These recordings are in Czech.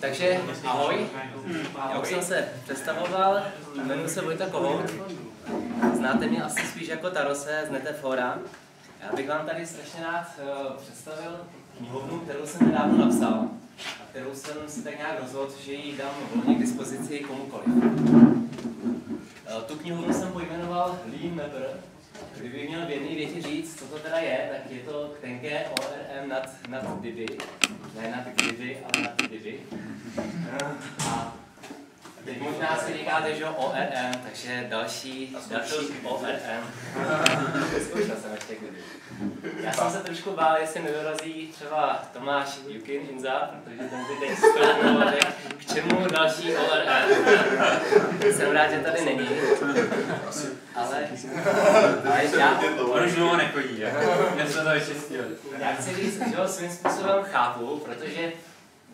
Takže ahoj, já už jsem se představoval, jmenuji se Vojta Kovout, znáte mě asi spíš jako Tarose z Netefora. Já bych vám tady strašně rád uh, představil knihovnu, kterou jsem nedávno napsal a kterou jsem si tak nějak rozhodl, že ji dám volně k dispozici komukoliv. Uh, tu knihovnu jsem pojmenoval Lean Mapper. Kdybych měl v jedné větě říct, co to teda je, tak je to tenké ORM nad, nad Divi. Ne nad Divi, ale nad Divi. A teď možná si říkáte, že ORM, takže další, další ORM. Zkoušel jsem ještě kdyby. Já jsem se trošku bál, jestli nedorazí třeba Tomáš Jukin Inza, protože ten by teď stoupnul a řekl, k čemu další ORM. Jsem rád, že tady není. Ale, ale já, On už dlouho nechodí, já jsem to vyčistil. já chci říct, že ho svým způsobem chápu, protože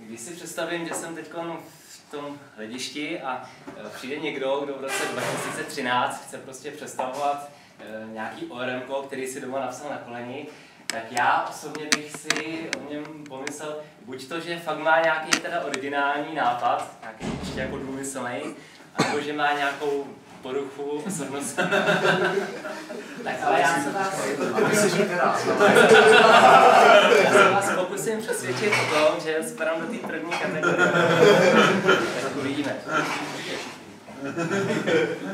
když si představím, že jsem teď v tom hledišti a e, přijde někdo, kdo v roce 2013 chce prostě představovat e, nějaký ORM, který si doma napsal na koleni, tak já osobně bych si o něm pomyslel, buď to, že fakt má nějaký teda originální nápad, nějaký ještě jako důmyslný, nebo že má nějakou poruchu osobnosti. tak ale já se vás, já se vás pokusím přesvědčit o tom, že spadám do té první kategorie. Tak uvidíme.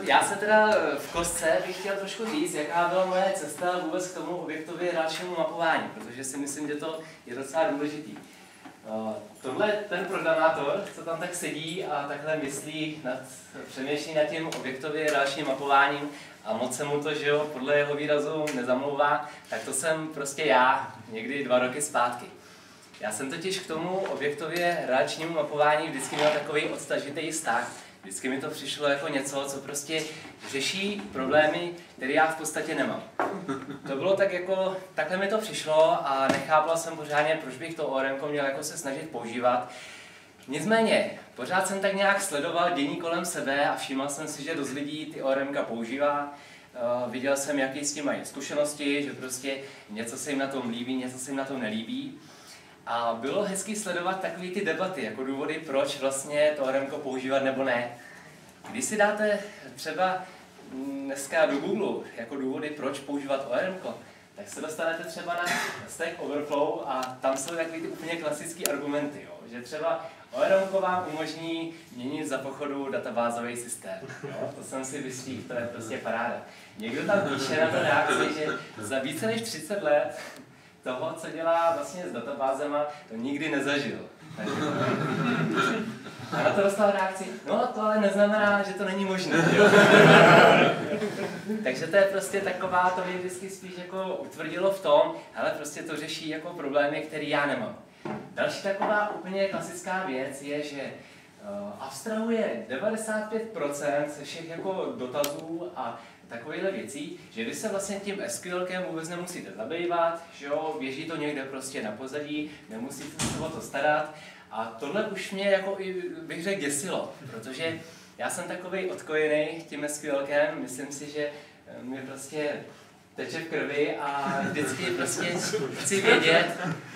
Já se teda v kostce bych chtěl trošku říct, jaká byla moje cesta vůbec k tomu objektově hráčímu mapování, protože si myslím, že to je docela důležitý. Uh, tohle je ten programátor, co tam tak sedí a takhle myslí, nad, přemýšlí nad tím objektově dalším mapováním a moc se mu to, že jo, podle jeho výrazu nezamlouvá, tak to jsem prostě já, někdy dva roky zpátky. Já jsem totiž k tomu objektově hráčnímu mapování vždycky měl takový odstažitý vztah. Vždycky mi to přišlo jako něco, co prostě řeší problémy, které já v podstatě nemám. To bylo tak jako, takhle mi to přišlo a nechápal jsem pořádně, proč bych to ORM měl jako se snažit používat. Nicméně, pořád jsem tak nějak sledoval dění kolem sebe a všiml jsem si, že dost lidí ty ORM používá. Uh, viděl jsem, jaký s tím mají zkušenosti, že prostě něco se jim na tom líbí, něco se jim na tom nelíbí. A bylo hezky sledovat takové ty debaty, jako důvody, proč vlastně to ORM používat nebo ne. Když si dáte třeba dneska do Google jako důvody, proč používat ORM, tak se dostanete třeba na Stack Overflow a tam jsou takové ty úplně klasické argumenty, jo? že třeba ORM vám umožní měnit za pochodu databázový systém. Jo? To jsem si vystříhl, to je prostě paráda. Někdo tam píše na to reakci, že za více než 30 let toho, co dělá vlastně s databázema, to nikdy nezažil. A na to dostal reakci, no to ale neznamená, že to není možné. Takže to je prostě taková, to mě vždycky spíš jako utvrdilo v tom, ale prostě to řeší jako problémy, které já nemám. Další taková úplně klasická věc je, že uh, abstrahuje 95% všech jako dotazů a takovýchhle věcí, že vy se vlastně tím SQLkem vůbec nemusíte zabývat, že jo, běží to někde prostě na pozadí, nemusíte se o to starat. A tohle už mě jako i bych řekl děsilo, protože já jsem takový odkojený tím SQLkem, myslím si, že mi prostě teče v krvi a vždycky prostě chci vědět,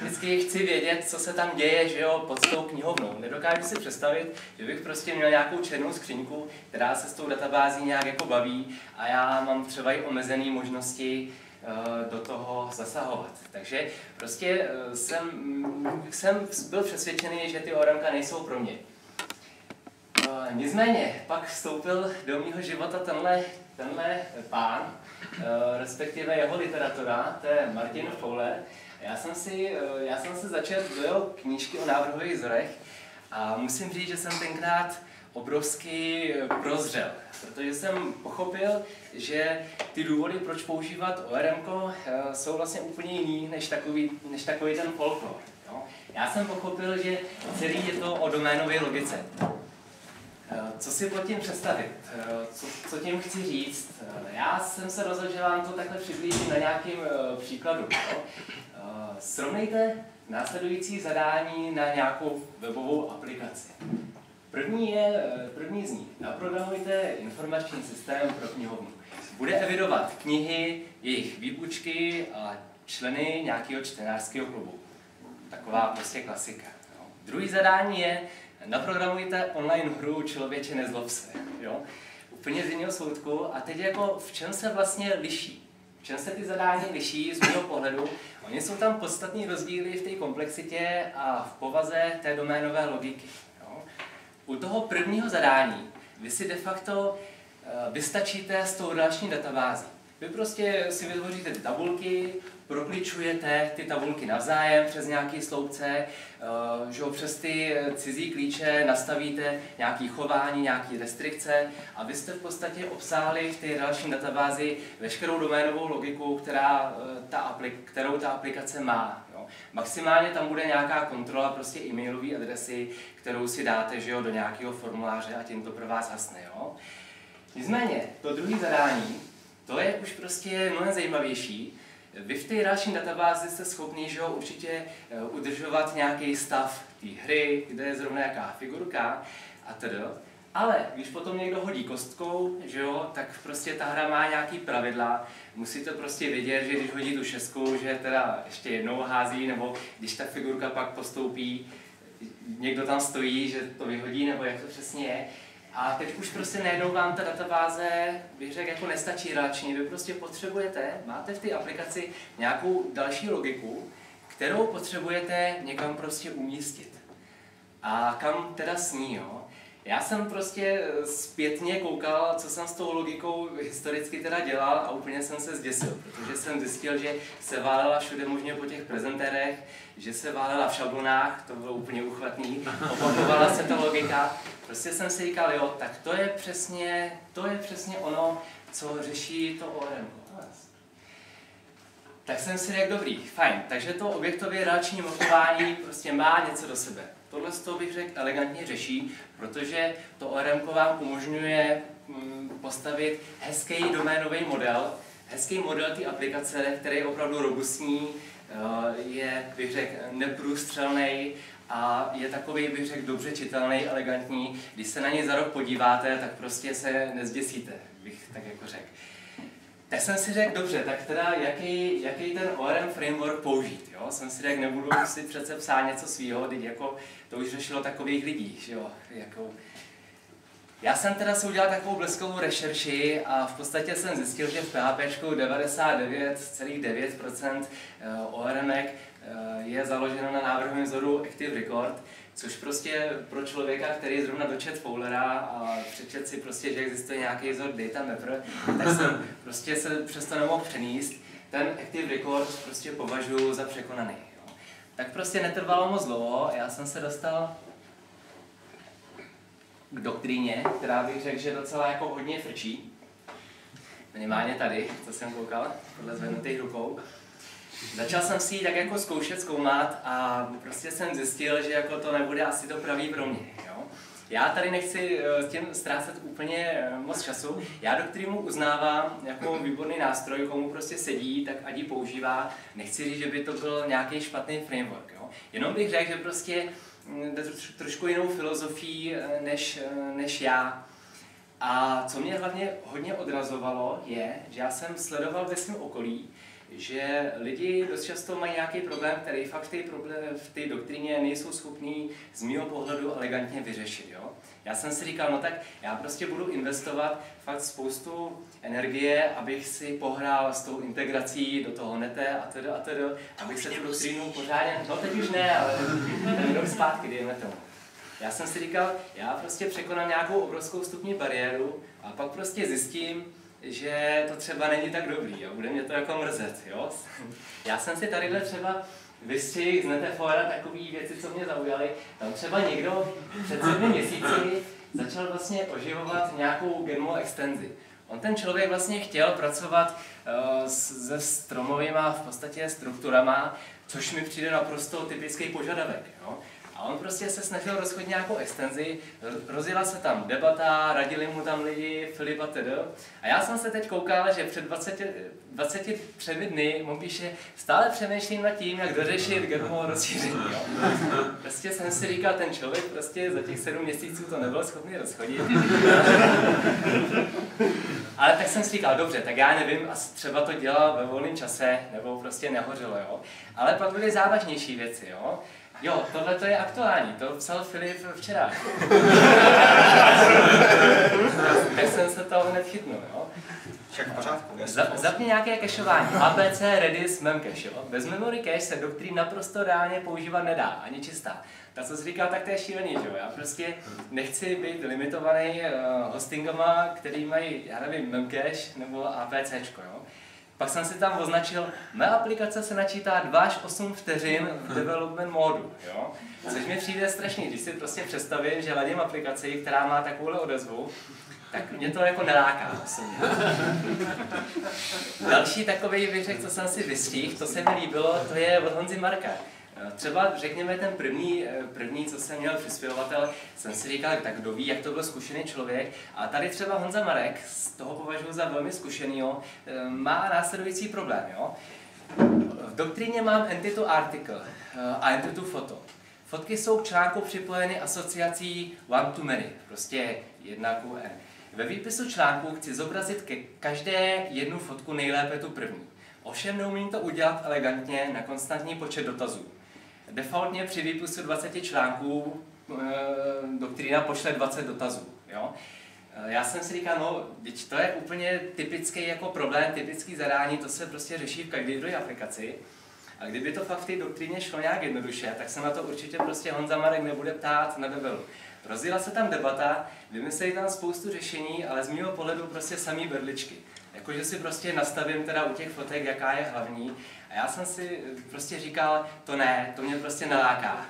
vždycky chci vědět, co se tam děje, že jo, pod tou knihovnou. Nedokážu si představit, že bych prostě měl nějakou černou skřínku, která se s tou databází nějak jako baví a já mám třeba i omezené možnosti uh, do toho zasahovat. Takže prostě uh, jsem, jsem byl přesvědčený, že ty ORMka nejsou pro mě. Uh, nicméně, pak vstoupil do mého života tenhle, tenhle pán, Eh, respektive jeho literatura, to je Martin Fowler. Já jsem si, eh, já jsem se začal do knížky o návrhových vzorech a musím říct, že jsem tenkrát obrovský eh, prozřel, protože jsem pochopil, že ty důvody, proč používat ORM, jsou vlastně úplně jiný než takový, než takový ten folklor. Já jsem pochopil, že celý je to o doménové logice. Eh, co si pod tím představit? Eh, co, co tím chci říct? Eh, já jsem se rozhodl, že vám to takhle přiblížím na nějakým příkladu. Srovnejte následující zadání na nějakou webovou aplikaci. První je, první zní, naprogramujte informační systém pro knihovnu. Bude evidovat knihy, jejich výučky a členy nějakého čtenářského klubu. Taková prostě klasika. Jo. Druhý zadání je, naprogramujte online hru Člověče nezlob se. Jo. Úplně z jiného soudku. A teď jako v čem se vlastně liší? V čem se ty zadání liší z mého pohledu? Oni jsou tam podstatní rozdíly v té komplexitě a v povaze té doménové logiky. Jo. U toho prvního zadání vy si de facto eh, vystačíte s tou relační databází. Vy prostě si vytvoříte tabulky, prokličujete ty tabulky navzájem přes nějaký sloupce, eh, že přes ty cizí klíče nastavíte nějaké chování, nějaké restrikce a vy jste v podstatě obsáhli v té relační databázi veškerou doménovou logiku, která, eh, ta aplik- kterou ta aplikace má. Jo. Maximálně tam bude nějaká kontrola prostě e-mailové adresy, kterou si dáte že jo, do nějakého formuláře a tím to pro vás hasne. Jo. Nicméně, to druhé zadání, to je už prostě mnohem zajímavější, vy v té relační databázi jste schopni že jo, určitě eh, udržovat nějaký stav té hry, kde je zrovna jaká figurka a tedy. Ale když potom někdo hodí kostkou, že jo, tak prostě ta hra má nějaký pravidla. Musíte prostě vědět, že když hodí tu šestku, že teda ještě jednou hází, nebo když ta figurka pak postoupí, někdo tam stojí, že to vyhodí, nebo jak to přesně je. A teď už prostě najednou vám ta databáze, bych řekl, jako nestačí relační. Vy prostě potřebujete, máte v té aplikaci nějakou další logiku, kterou potřebujete někam prostě umístit. A kam teda sní, jo? Já jsem prostě zpětně koukal, co jsem s tou logikou historicky teda dělal a úplně jsem se zděsil, protože jsem zjistil, že se válela všude možně po těch prezentérech, že se válela v šablonách, to bylo úplně uchvatný, opakovala se ta logika. Prostě jsem si říkal, jo, tak to je přesně, to je přesně ono, co řeší to ORM. Tak jsem si řekl, dobrý, fajn, takže to objektově relační mapování prostě má něco do sebe. Tohle toho bych řekl elegantně řeší, protože to ORM vám umožňuje mm, postavit hezký doménový model, hezký model té aplikace, který je opravdu robustní, eh, je, bych řekl, neprůstřelný a je takový, bych řekl, dobře čitelný, elegantní. Když se na něj za rok podíváte, tak prostě se nezděsíte, bych tak jako řekl. Tak jsem si řekl, dobře, tak teda jaký, jaký ten ORM framework použít, jo? Jsem si řekl, nebudu si přece psát něco svýho, teď jako to už řešilo takových lidí, že jo? Jako, já jsem teda si udělal takovou bleskovou rešerši a v podstatě jsem zjistil, že v PHP 99,9% ORM je založeno na návrhovém vzoru Active Record, což prostě pro člověka, který zrovna dočet Fowlera a přečet si prostě, že existuje nějaký vzor data mapper, tak jsem prostě se přesto nemohl přenést. Ten Active Record prostě považuji za překonaný. Tak prostě netrvalo moc dlouho, já jsem se dostal k doktríně, která bych řekl, že docela jako hodně frčí. Minimálně tady, co jsem koukal, podle zvednutých rukou. Začal jsem si ji tak jako zkoušet, zkoumat a prostě jsem zjistil, že jako to nebude asi to pravý pro mě. Jo? Já tady nechci eh, s tím ztrácet úplně eh, moc času. Já doktrínu uznávám jako výborný nástroj, komu prostě sedí, tak ať ji používá. Nechci říct, že by to byl nějaký špatný framework. Jo? Jenom bych řekl, že prostě mm, jde trošku jinou filozofii eh, než, než já. A co mě hlavně hodně odrazovalo, je, že já jsem sledoval ve svém okolí, že lidi dost často mají nějaký problém, který fakt v té, v té doktríně nejsou schopní z mého pohledu elegantně vyřešit. Jo? Já jsem si říkal, no tak já prostě budu investovat fakt spoustu energie, abych si pohrál s tou integrací do toho nete a tedy a tedy, abych se tu doktrínu pořádně, no teď už ne, ale ten rok zpátky, dejme tomu. Já jsem si říkal, já prostě překonám nějakou obrovskou stupní bariéru a pak prostě zjistím, že to třeba není tak dobrý a bude mě to jako mrzet, jo. Já jsem si tadyhle třeba vystřihl z Netefora takové věci, co mě zaujaly. Tam třeba někdo před sedmi měsíci začal vlastně oživovat nějakou genmovou extenzi. On ten člověk vlastně chtěl pracovat uh, se stromovými v podstatě strukturama, což mi přijde naprosto typický požadavek. Jo? A on prostě se snažil rozchodit nějakou extenzi, rozjela se tam debata, radili mu tam lidi, Filip a tedy. A já jsem se teď koukal, že před 20, 23 dny mu píše, stále přemýšlím nad tím, jak dořešit germovo rozšíření. Jo? Prostě jsem si říkal, ten člověk prostě za těch 7 měsíců to nebyl schopný rozchodit. Ale tak jsem si říkal, dobře, tak já nevím, asi třeba to dělal ve volném čase, nebo prostě nehořelo, jo. Ale pak byly závažnější věci, jo. Jo, tohle to je aktuální, to psal Filip včera. tak jsem se toho hned chytnul, jo. Však v pořádku. Za, zapni nějaké cacheování. ABC, Redis, Memcache, jo. Bez memory cache se doktrín naprosto reálně používat nedá, ani čistá. Tak co jsi říkal, tak to je šílený, že jo. Já prostě nechci být limitovaný uh, hostingama, který mají, já nevím, Memcache nebo APCčko, jo. Pak jsem si tam označil, mé aplikace se načítá 2 až 8 vteřin v development módu, jo? Což mi přijde strašný, když si prostě představím, že ladím aplikaci, která má takovouhle odezvu, tak mě to jako neláká. Další takový vyřek, co jsem si vystihl, to se mi líbilo, to je od Honzy Marka. Třeba řekněme ten první, první, co jsem měl přispěvovatel, jsem si říkal, tak kdo ví, jak to byl zkušený člověk. A tady třeba Honza Marek, z toho považuji za velmi zkušenýho, má následující problém. Jo? V doktríně mám entitu article a entitu foto. Fotky jsou k článku připojeny asociací one to many, prostě jedna ku n. Ve výpisu článku chci zobrazit ke každé jednu fotku nejlépe tu první. Ovšem neumím to udělat elegantně na konstantní počet dotazů. Defaultně při výpisu 20 článků e, doktrína pošle 20 dotazů. Jo? Já jsem si říkal, no, to je úplně typický jako problém, typický zadání, to se prostě řeší v každé druhé aplikaci. A kdyby to fakt v té doktríně šlo nějak jednoduše, tak se na to určitě prostě Honza Marek nebude ptát na debelu. Rozjela se tam debata, vymysleli tam spoustu řešení, ale z mého pohledu prostě samý berličky. Jakože si prostě nastavím teda u těch fotek, jaká je hlavní. A já jsem si prostě říkal, to ne, to mě prostě neláká.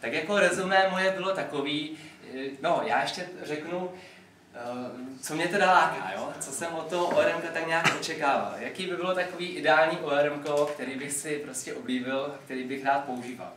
Tak jako rezumé moje bylo takový, no já ještě řeknu, co mě teda láká, jo? co jsem od toho ORM tak nějak očekával. Jaký by bylo takový ideální ORM, který bych si prostě oblíbil, který bych rád používal.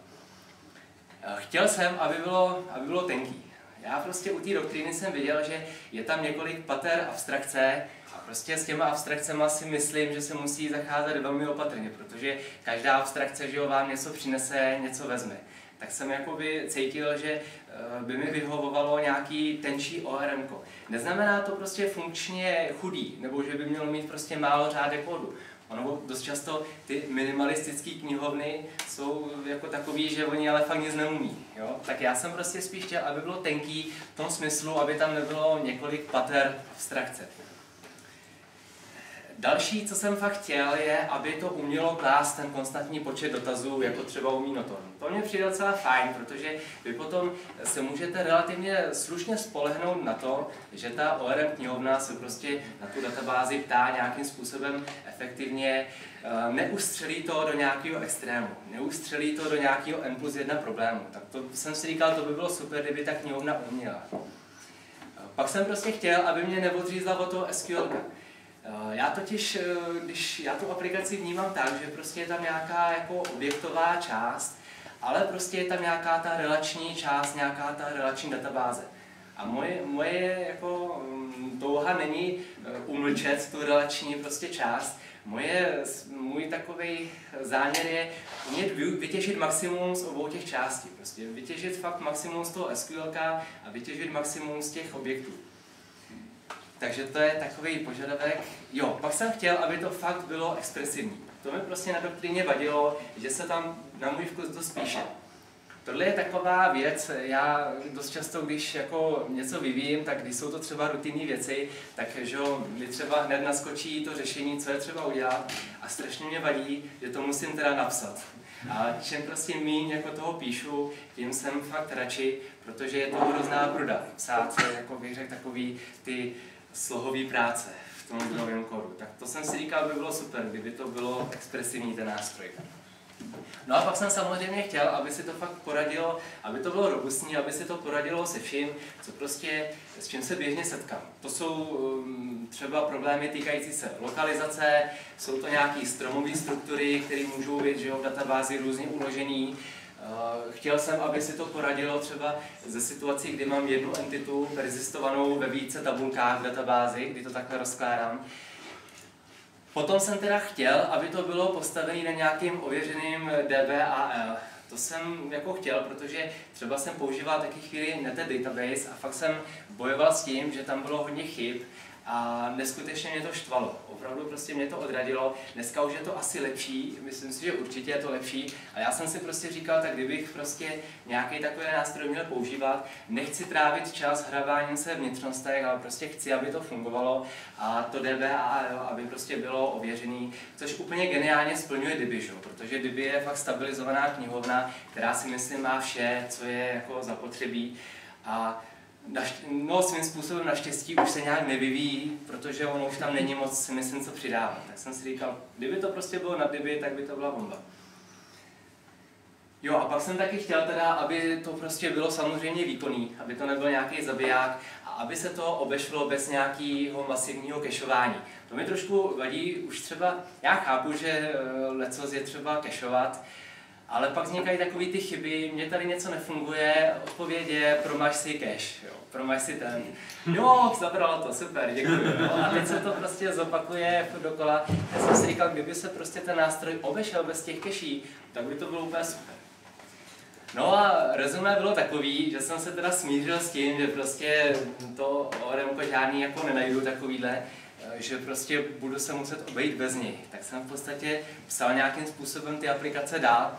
Chtěl jsem, aby bylo, aby bylo tenký. Já prostě u té doktríny jsem viděl, že je tam několik pater abstrakce prostě s těma abstrakcemi si myslím, že se musí zacházet velmi opatrně, protože každá abstrakce že jo, vám něco přinese, něco vezme. Tak jsem jakoby cítil, že eh, by mi vyhovovalo nějaký tenčí ORM. -ko. Neznamená to prostě funkčně chudý, nebo že by mělo mít prostě málo řádek kódu. Ono dost často ty minimalistické knihovny jsou jako takový, že oni ale fakt nic neumí. Jo? Tak já jsem prostě spíš chtěl, aby bylo tenký v tom smyslu, aby tam nebylo několik pater abstrakce. Další, co jsem fakt chtěl, je, aby to umělo klást ten konstantní počet dotazů, jako třeba u Minotaur. To mě přijde docela fajn, protože vy potom se můžete relativně slušně spolehnout na to, že ta ORM knihovna se prostě na tu databázi ptá nějakým způsobem efektivně, eh, neustřelí to do nějakého extrému, neustřelí to do nějakého N plus 1 problému. Tak to jsem si říkal, to by bylo super, kdyby ta knihovna uměla. Pak jsem prostě chtěl, aby mě neodřízla od toho SQL. Eh, já totiž, eh, když já tu aplikaci vnímám tak, že prostě je tam nějaká jako objektová část, ale prostě je tam nějaká ta relační část, nějaká ta relační databáze. A moje, moje jako mm, touha není eh, umlčet tu relační prostě část. Moje, můj takový záměr je umět vytěžit maximum z obou těch částí. Prostě vytěžit fakt maximum z toho SQL a vytěžit maximum z těch objektů. Takže to je takový požadavek. Jo, pak jsem chtěl, aby to fakt bylo expresivní. To mi prostě na doktríně vadilo, že se tam na můj vkus to spíše. Tohle je taková věc, já dost často, když jako něco vyvíjím, tak když jsou to třeba rutinní věci, tak že mi třeba hned naskočí to řešení, co je třeba udělat a strašně mě vadí, že to musím teda napsat. A čím prostě míň jako toho píšu, tím jsem fakt radši, protože je to hrozná bruda. Psát, jako bych řekl, takový ty slohový práce v tom novém kódu. Tak to jsem si říkal, by bylo super, kdyby to bylo expresivní ten nástroj. No a pak jsem samozřejmě chtěl, aby si to fakt poradilo, aby to bylo robustní, aby si to poradilo se vším, co prostě, s čím se běžně setkám. To jsou um, třeba problémy týkající se lokalizace, jsou to nějaké stromové struktury, které můžou být že jo, v databázi různě uložený, Chtěl jsem, aby si to poradilo třeba ze situací, kdy mám jednu entitu persistovanou ve více tabulkách v databázi, kdy to takhle rozkládám. Potom jsem teda chtěl, aby to bylo postavené na nějakým ověřeným DBAL. To jsem jako chtěl, protože třeba jsem používal taky chvíli Netted Database a fakt jsem bojoval s tím, že tam bylo hodně chyb a neskutečně mě to štvalo. Opravdu prostě mě to odradilo. Dneska už je to asi lepší, myslím si, že určitě je to lepší. A já jsem si prostě říkal, tak kdybych prostě nějaký takový nástroj měl používat, nechci trávit čas hraváním se vnitřnostech, ale prostě chci, aby to fungovalo a to DBA, jo, aby prostě bylo ověřený, což úplně geniálně splňuje že? protože Diby je fakt stabilizovaná knihovna, která si myslím má vše, co je jako zapotřebí. A no, svým způsobem naštěstí už se nějak nevyvíjí, protože ono už tam není moc, si myslím, co přidávat. Tak jsem si říkal, kdyby to prostě bylo na Diby, tak by to byla bomba. Jo, a pak jsem taky chtěl teda, aby to prostě bylo samozřejmě výkonný, aby to nebyl nějaký zabiják a aby se to obešlo bez nějakého masivního kešování. To mi trošku vadí, už třeba, já chápu, že eh, lecos je třeba kešovat, ale pak vznikají takové ty chyby, mně tady něco nefunguje, odpověď je, promaž si cache, jo, promaž si ten. Jo, zabralo to, super, děkuji. Jo. A teď se to prostě zopakuje dokola. Já jsem si říkal, kdyby se prostě ten nástroj obešel bez těch keší, tak by to bylo úplně super. No a rezumé bylo takový, že jsem se teda smířil s tím, že prostě to ORM žádný jako nenajdu takovýhle, že prostě budu se muset obejít bez něj. Tak jsem v podstatě psal nějakým způsobem ty aplikace dál.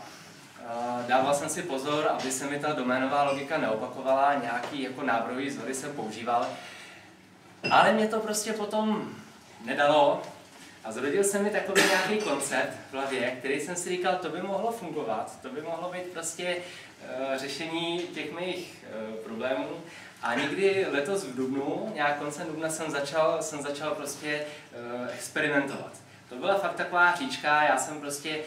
Dával jsem si pozor, aby se mi ta doménová logika neopakovala, nějaký jako návrhový vzory jsem používal. Ale mě to prostě potom nedalo a zrodil se mi takový nějaký koncept v hlavě, který jsem si říkal, to by mohlo fungovat, to by mohlo být prostě uh, řešení těch mých problémů. A někdy letos v Dubnu, nějak koncem Dubna jsem začal, jsem začal prostě uh, experimentovat. To byla fakt taková hříčka, já jsem prostě,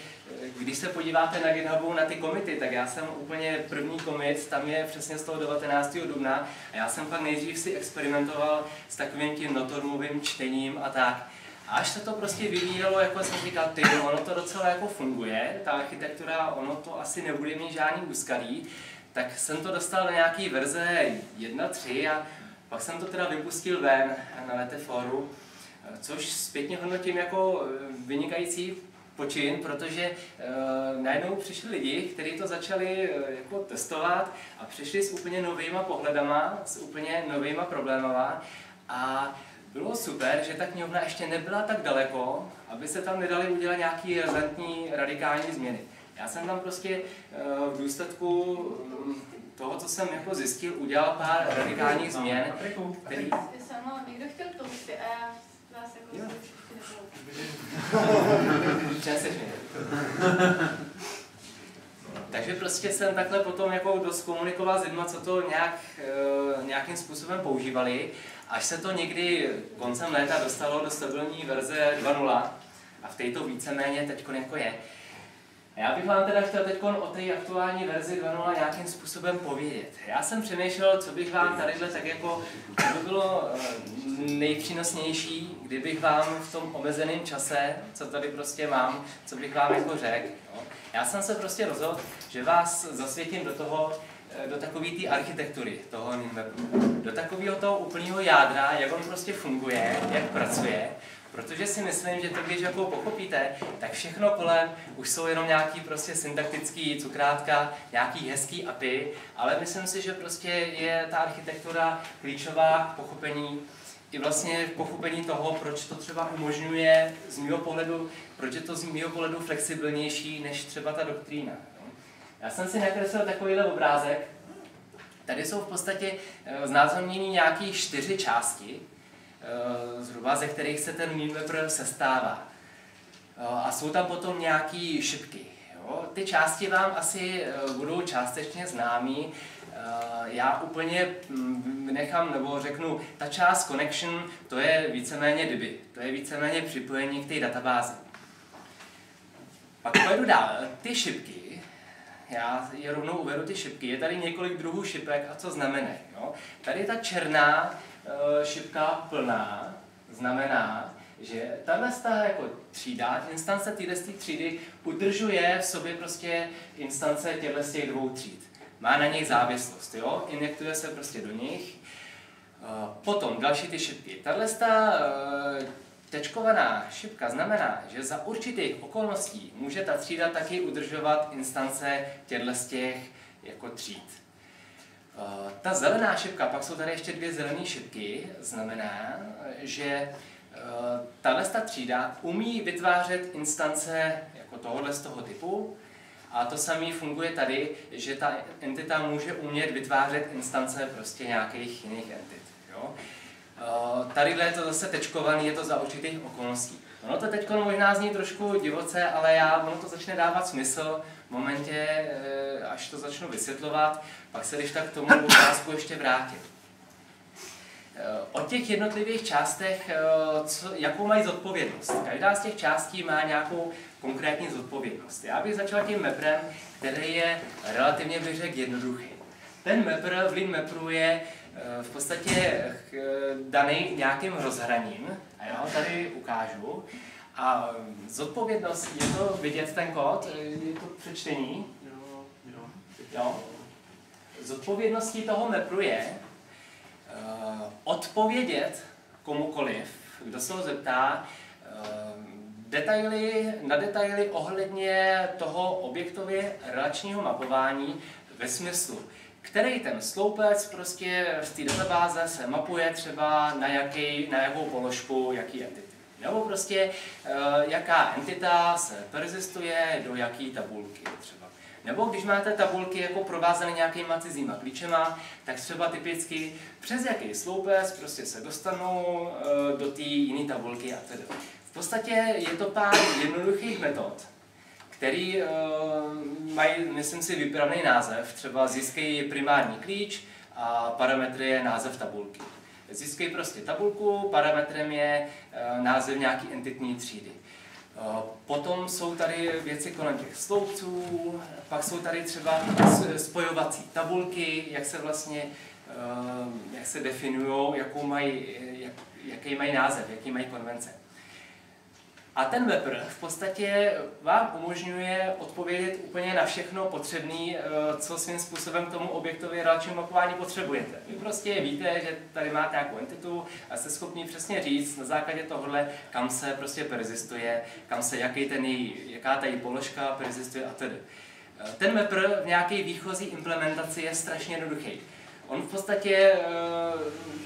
když se podíváte na GitHubu na ty komity, tak já jsem úplně první komit, tam je přesně z toho 19. dubna a já jsem pak nejdřív si experimentoval s takovým tím notormovým čtením a tak. A až se to prostě vyvíjelo, jako jsem říkal, ty, ono to docela jako funguje, ta architektura, ono to asi nebude mít žádný úskalí, tak jsem to dostal do nějaký verze 1.3 a pak jsem to teda vypustil ven na Leteforu což zpětně hodnotím jako eh, vynikající počin, protože uh, najednou přišli lidi, kteří to začali uh, jako testovat a přišli s úplně novýma pohledama, s úplně novýma problémama a bylo super, že ta knihovna ještě nebyla tak daleko, aby se tam nedali udělat nějaký razantní, radikální změny. Já jsem tam prostě uh, v důsledku um, toho, co jsem jako zjistil, udělal pár radikálních změn, který... Někdo chtěl to a vás jako Takže prostě jsem takhle potom jako dost komunikoval s lidmi, co to nějak, e, nějakým způsobem používali, až se to někdy koncem léta dostalo do stabilní verze 2.0 a v této víceméně teď jako je. A já bych vám teda chtěl teď o té aktuální verzi 2.0 nějakým způsobem povědět. Já jsem přemýšlel, co bych vám tadyhle tak jako, by bylo eh, nejpřínosnější, kdybych vám v tom omezeném čase, co tady prostě mám, co bych vám jako řekl. No. Já jsem se prostě rozhodl, že vás zasvětím do toho, eh, do takové té architektury toho Nimberu. Do takového toho úplného jádra, jak on prostě funguje, jak pracuje, Protože si myslím, že to, když jako pochopíte, tak všechno kolem už jsou jenom nějaký prostě syntaktický cukrátka, nějaký hezký API, ale myslím si, že prostě je ta architektura klíčová k pochopení i vlastně pochopení toho, proč to třeba umožňuje z mého pohledu, proč je to z mého pohledu flexibilnější než třeba ta doktrína. Já jsem si nakreslil takovýhle obrázek. Tady jsou v podstatě eh, znázornění nějaké čtyři části, zhruba ze kterých se ten meme sestává. Eh, a jsou tam potom nějaké šipky. Jo? Ty části vám asi eh, budou částečně známý. Já úplně mm, nechám, nebo řeknu, ta část connection, to je víceméně DB, to je víceméně připojení k té databázi. Pak pojedu dál. Ty šipky, já je rovnou uvedu ty šipky. Je tady několik druhů šipek a co znamená. Jo? Tady ta černá Eh, šipka plná znamená, že tahle jako třída, instance téhle třídy udržuje v sobě prostě instance těchto z těch dvou tříd. Má na nich závislost, jo? injektuje se prostě do nich. Eh, potom další ty šipky. Tahle eh, tečkovaná šipka znamená, že za určitých okolností může ta třída taky udržovat instance těchto z těch jako tříd. Eh, ta zelená šipka, pak jsou tady ještě dvě zelené šipky, znamená, že eh, tahle třída umí vytvářet instance jako tohohle z toho typu, a to samé funguje tady, že ta entita může umět vytvářet instance prostě nějakých jiných entit. Jo? Eh, tady je to zase tečkovaný, je to za určitých okolností. Ono to teď možná zní trošku divoce, ale já, ono to začne dávat smysl v momentě, až to začnu vysvětlovat, pak se když tak k tomu otázku ještě vrátit. Eh, o těch jednotlivých částech, eh, co, jakou mají zodpovědnost. Každá z těch částí má nějakou konkrétní zodpovědnost. Já bych začal tím meprem, který je relativně bych řekl jednoduchý. Ten mepr v Lean Mapru je eh, v podstatě daný nějakým rozhraním, a já ho tady ukážu. A zodpovědnost, je to vidět ten kód, je to přečtení? Jo. jo zodpovědností toho MEPRu je uh, odpovědět komukoliv, kdo se ho zeptá, uh, detaily, na detaily ohledně toho objektově relačního mapování ve smyslu, který ten sloupec prostě z té databáze se mapuje třeba na, jaký, na jakou položku, jaký entity. Nebo prostě uh, jaká entita se persistuje do jaký tabulky třeba. Nebo když máte tabulky jako provázané nějakýma cizíma klíčema, tak třeba typicky přes jaký sloupec prostě se dostanou e, do té jiné tabulky a tedy. V podstatě je to pár jednoduchých metod, který e, mají, myslím si, vybraný název. Třeba získají primární klíč a parametry je název tabulky. Získají prostě tabulku, parametrem je e, název nějaký entitní třídy. Potom jsou tady věci kolem těch sloupců, pak jsou tady třeba spojovací tabulky, jak se vlastně, jak se definují, mají, jak, jaký mají název, jaký mají konvence. A ten webr v podstatě vám umožňuje odpovědět úplně na všechno potřebné, eh, co svým způsobem tomu objektově relačnímu mapování potřebujete. Vy prostě víte, že tady máte nějakou entitu a jste schopni přesně říct na základě tohohle, kam se prostě persistuje, kam se, jaký ten její, jaká ta její položka persistuje a tedy. Eh, ten mapper v nějaké výchozí implementaci je strašně jednoduchý. On v podstatě eh,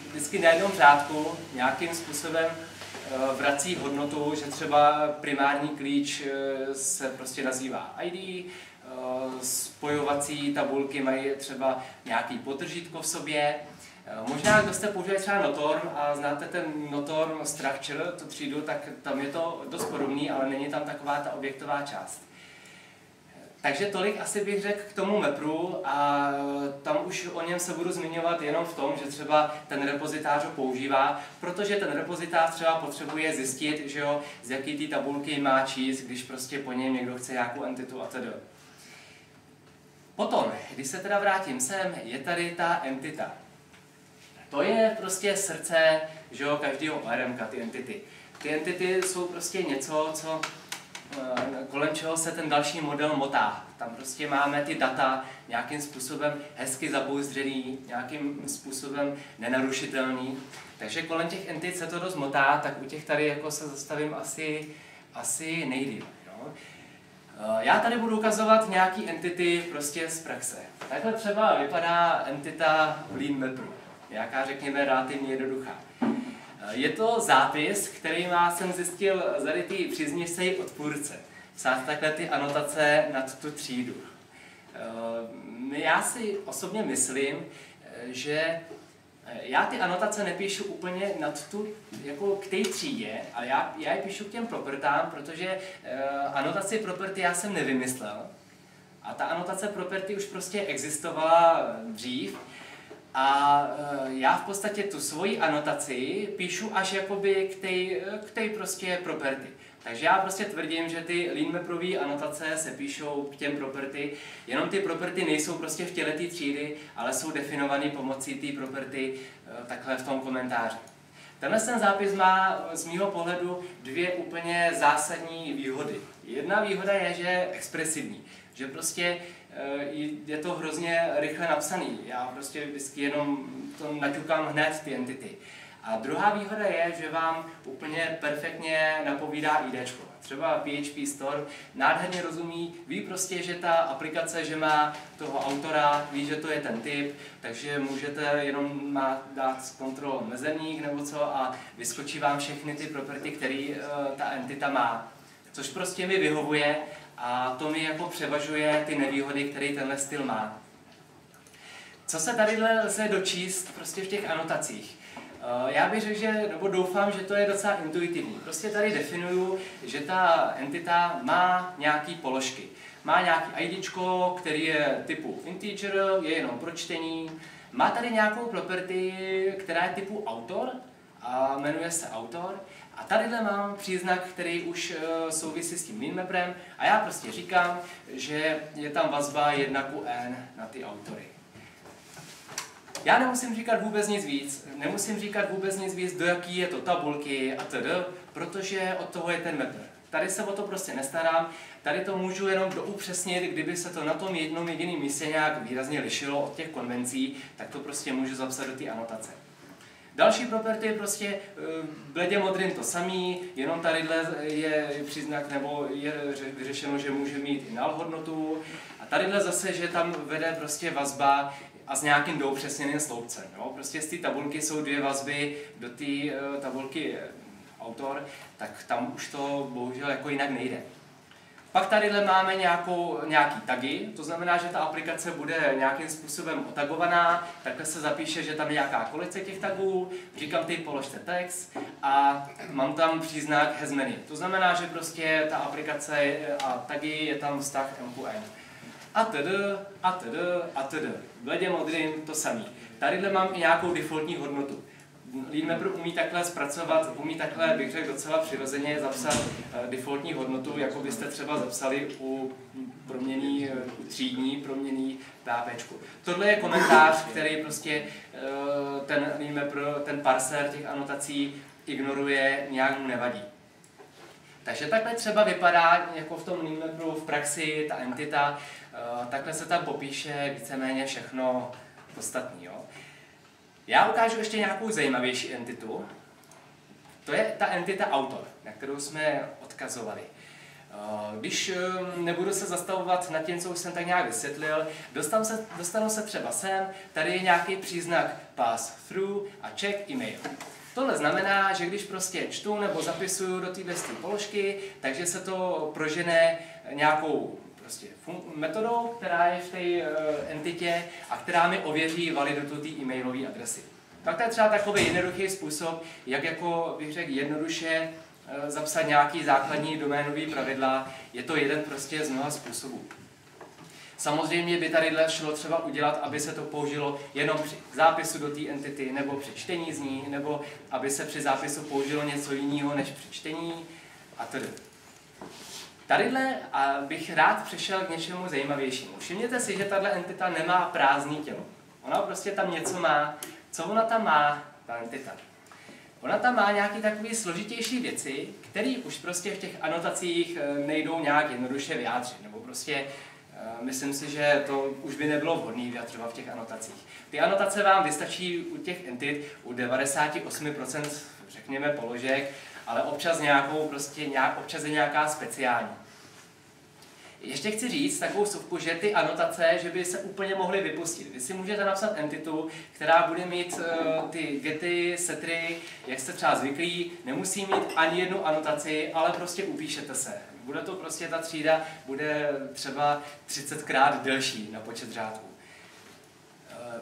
vždycky na jednom řádku nějakým způsobem vrací hodnotu, že třeba primární klíč eh, se prostě nazývá ID, eh, spojovací tabulky mají třeba nějaký potržítko v sobě. Možná, kdo jste používali třeba Notorm a znáte ten Notorm Structure, tu třídu, tak tam je to dost podobný, ale není tam taková ta objektová část. Takže tolik asi bych řekl k tomu MEPRu a tam už o něm se budu zmiňovat jenom v tom, že třeba ten repozitář ho používá, protože ten repozitář třeba potřebuje zjistit, že jo, z jaký ty tabulky má číst, když prostě po něm někdo chce nějakou entitu a tedy. Potom, když se teda vrátím sem, je tady ta entita. To je prostě srdce že jo, každého ORM, ty entity. Ty entity jsou prostě něco, co Eh, kolem čeho se ten další model motá. Tam prostě máme ty data nějakým způsobem hezky zapouzdřený, nějakým způsobem nenarušitelný. Takže kolem těch entit se to dost motá, tak u těch tady jako se zastavím asi, asi nejdýle. No. Já tady budu ukazovat nějaký entity prostě z praxe. Takhle třeba vypadá entita v Lean Mapru. Nějaká, řekněme, relativně jednoduchá. Je to zápis, který má, jsem zjistil, tady ty příznivce odpůrce. Psát takhle ty anotace nad tu třídu. Eh, já si osobně myslím, eh, že eh, já ty anotace nepíšu úplně nad tu, jako k té třídě, ale já, já je píšu k těm propertám, protože anotaci property já jsem nevymyslel. A ta anotace property už prostě existovala dřív, a e, já v podstatě tu svoji anotaci píšu až jakoby k té k tej prostě property. Takže já prostě tvrdím, že ty lean mapové anotace se píšou k těm property, jenom ty property nejsou prostě v těle té třídy, ale jsou definované pomocí té property e, takhle v tom komentáři. Tenhle ten zápis má z mýho pohledu dvě úplně zásadní výhody. Jedna výhoda je, že je expresivní, že prostě eh, je to hrozně rychle napsaný. Já prostě vždycky jenom to naťukám hned ty entity. A druhá výhoda je, že vám úplně perfektně napovídá ID. Třeba PHP Store nádherně rozumí, ví prostě, že ta aplikace, že má toho autora, ví, že to je ten typ, takže můžete jenom dát kontrol mezerník nebo co a vyskočí vám všechny ty property, které uh, ta entita má. Což prostě mi vyhovuje a to mi jako převažuje ty nevýhody, které tenhle styl má. Co se tady lze dočíst prostě v těch anotacích? Eh, já bych řekl, že, nebo doufám, že to je docela intuitivní. Prostě tady definuju, že ta entita má nějaký položky. Má nějaký ID, který je typu integer, je jenom pro čtení. Má tady nějakou property, která je typu autor a jmenuje se autor. A tady mám příznak, který už uh, souvisí s tím minmaprem a já prostě říkám, že je tam vazba 1 ku n na ty autory. Já nemusím říkat vůbec nic víc, nemusím říkat vůbec nic víc, do jaký je to tabulky a td., protože od toho je ten mapper. Tady se o to prostě nestarám, tady to můžu jenom doupřesnit, kdyby se to na tom jednom jediném místě nějak výrazně lišilo od těch konvencí, tak to prostě můžu zapsat do té anotace. Další property je prostě eh, bledě modrým to samý, jenom tady je příznak nebo je vyřešeno, že může mít i null hodnotu. A tady zase, že tam vede prostě vazba a s nějakým doupřesněným sloupcem. Jo? Prostě z té tabulky jsou dvě vazby do té uh, tabulky eh, autor, tak tam už to bohužel jako jinak nejde. Pak tady máme nějakou, nějaký tagy, to znamená, že ta aplikace bude nějakým způsobem otagovaná, takhle se zapíše, že tam je nějaká kolice těch tagů, říkám ty položte text a mám tam příznak has many. To znamená, že prostě ta aplikace a tagy je tam vztah m a tedy, a tedy, a tedy. Bledě modrým to samý. Tadyhle mám i nějakou defaultní hodnotu. LeanMapper umí takhle zpracovat, umí takhle, bych řekl, docela přirozeně zapsat uh, defaultní hodnotu, jako byste třeba zapsali u proměný, u třídní proměný PHP. Tohle je komentář, který prostě uh, ten LeanMapper, ten parser těch anotací ignoruje, nějak mu nevadí. Takže takhle třeba vypadá jako v tom Lean v praxi ta entita, takhle se tam popíše víceméně všechno podstatný. Jo. Já ukážu ještě nějakou zajímavější entitu. To je ta entita autor, na kterou jsme odkazovali. Eh, když eh, nebudu se zastavovat nad tím, co už jsem tak nějak vysvětlil, dostanu se, dostanu se třeba sem, tady je nějaký příznak pass through a check email. Tohle znamená, že když prostě čtu nebo zapisuju do téhle položky, takže se to prožene nějakou prostě metodou, která je v té uh, entitě a která mi ověří validitu té e-mailové adresy. Tak to je třeba takový jednoduchý způsob, jak jako bych řekl jednoduše uh, zapsat nějaký základní doménový pravidla. Je to jeden prostě z mnoha způsobů. Samozřejmě by tady šlo třeba udělat, aby se to použilo jenom při zápisu do té entity, nebo při čtení z ní, nebo aby se při zápisu použilo něco jiného než při čtení a tedy. Tadyhle bych rád přešel k něčemu zajímavějšímu. Všimněte si, že tahle entita nemá prázdný tělo. Ona prostě tam něco má. Co ona tam má, ta entita? Ona tam má nějaké takové složitější věci, které už prostě v těch anotacích eh, nejdou nějak jednoduše vyjádřit, nebo prostě Eh, myslím si, že to už by nebylo vhodné vyjadřovat v těch anotacích. Ty anotace vám vystačí u těch entit u 98% řekněme položek, ale občas, nějakou, prostě nějak, občas je nějaká speciální. Ještě chci říct takovou vsuvku, že ty anotace, že by se úplně mohly vypustit. Vy si můžete napsat entitu, která bude mít uh, ty gety, setry, jak jste třeba zvyklí, nemusí mít ani jednu anotaci, ale prostě upíšete se. Bude to prostě, ta třída bude třeba 30krát delší na počet řádků.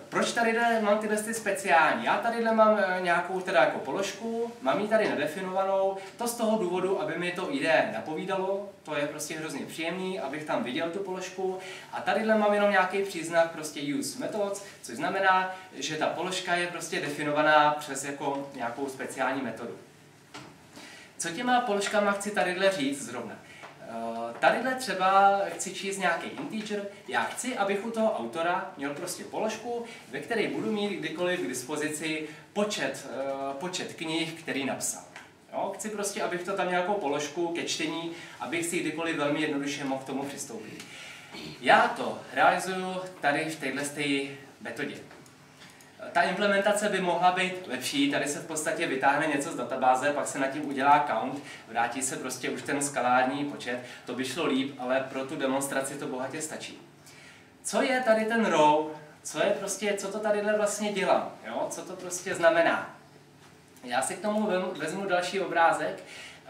Proč tady mám tyhle ty speciální? Já tady mám eh, nějakou teda jako položku, mám ji tady nedefinovanou, to z toho důvodu, aby mi to ID napovídalo, to je prostě hrozně příjemný, abych tam viděl tu položku. A tady mám jenom nějaký příznak prostě use methods, což znamená, že ta položka je prostě definovaná přes jako nějakou speciální metodu. Co těma položkama chci tady říct zrovna? Uh, tadyhle třeba chci číst nějaký integer, já chci, abych u toho autora měl prostě položku, ve které budu mít kdykoliv k dispozici počet, uh, počet knih, který napsal. Jo? Chci prostě, abych to tam měl jako položku ke čtení, abych si kdykoliv velmi jednoduše mohl k tomu přistoupit. Já to realizuju tady v této metodě. Ta implementace by mohla být lepší, tady se v podstatě vytáhne něco z databáze, pak se nad tím udělá count, vrátí se prostě už ten skalární počet, to by šlo líp, ale pro tu demonstraci to bohatě stačí. Co je tady ten row? Co je prostě, co to tady vlastně dělám? Jo? Co to prostě znamená? Já si k tomu vezmu další obrázek,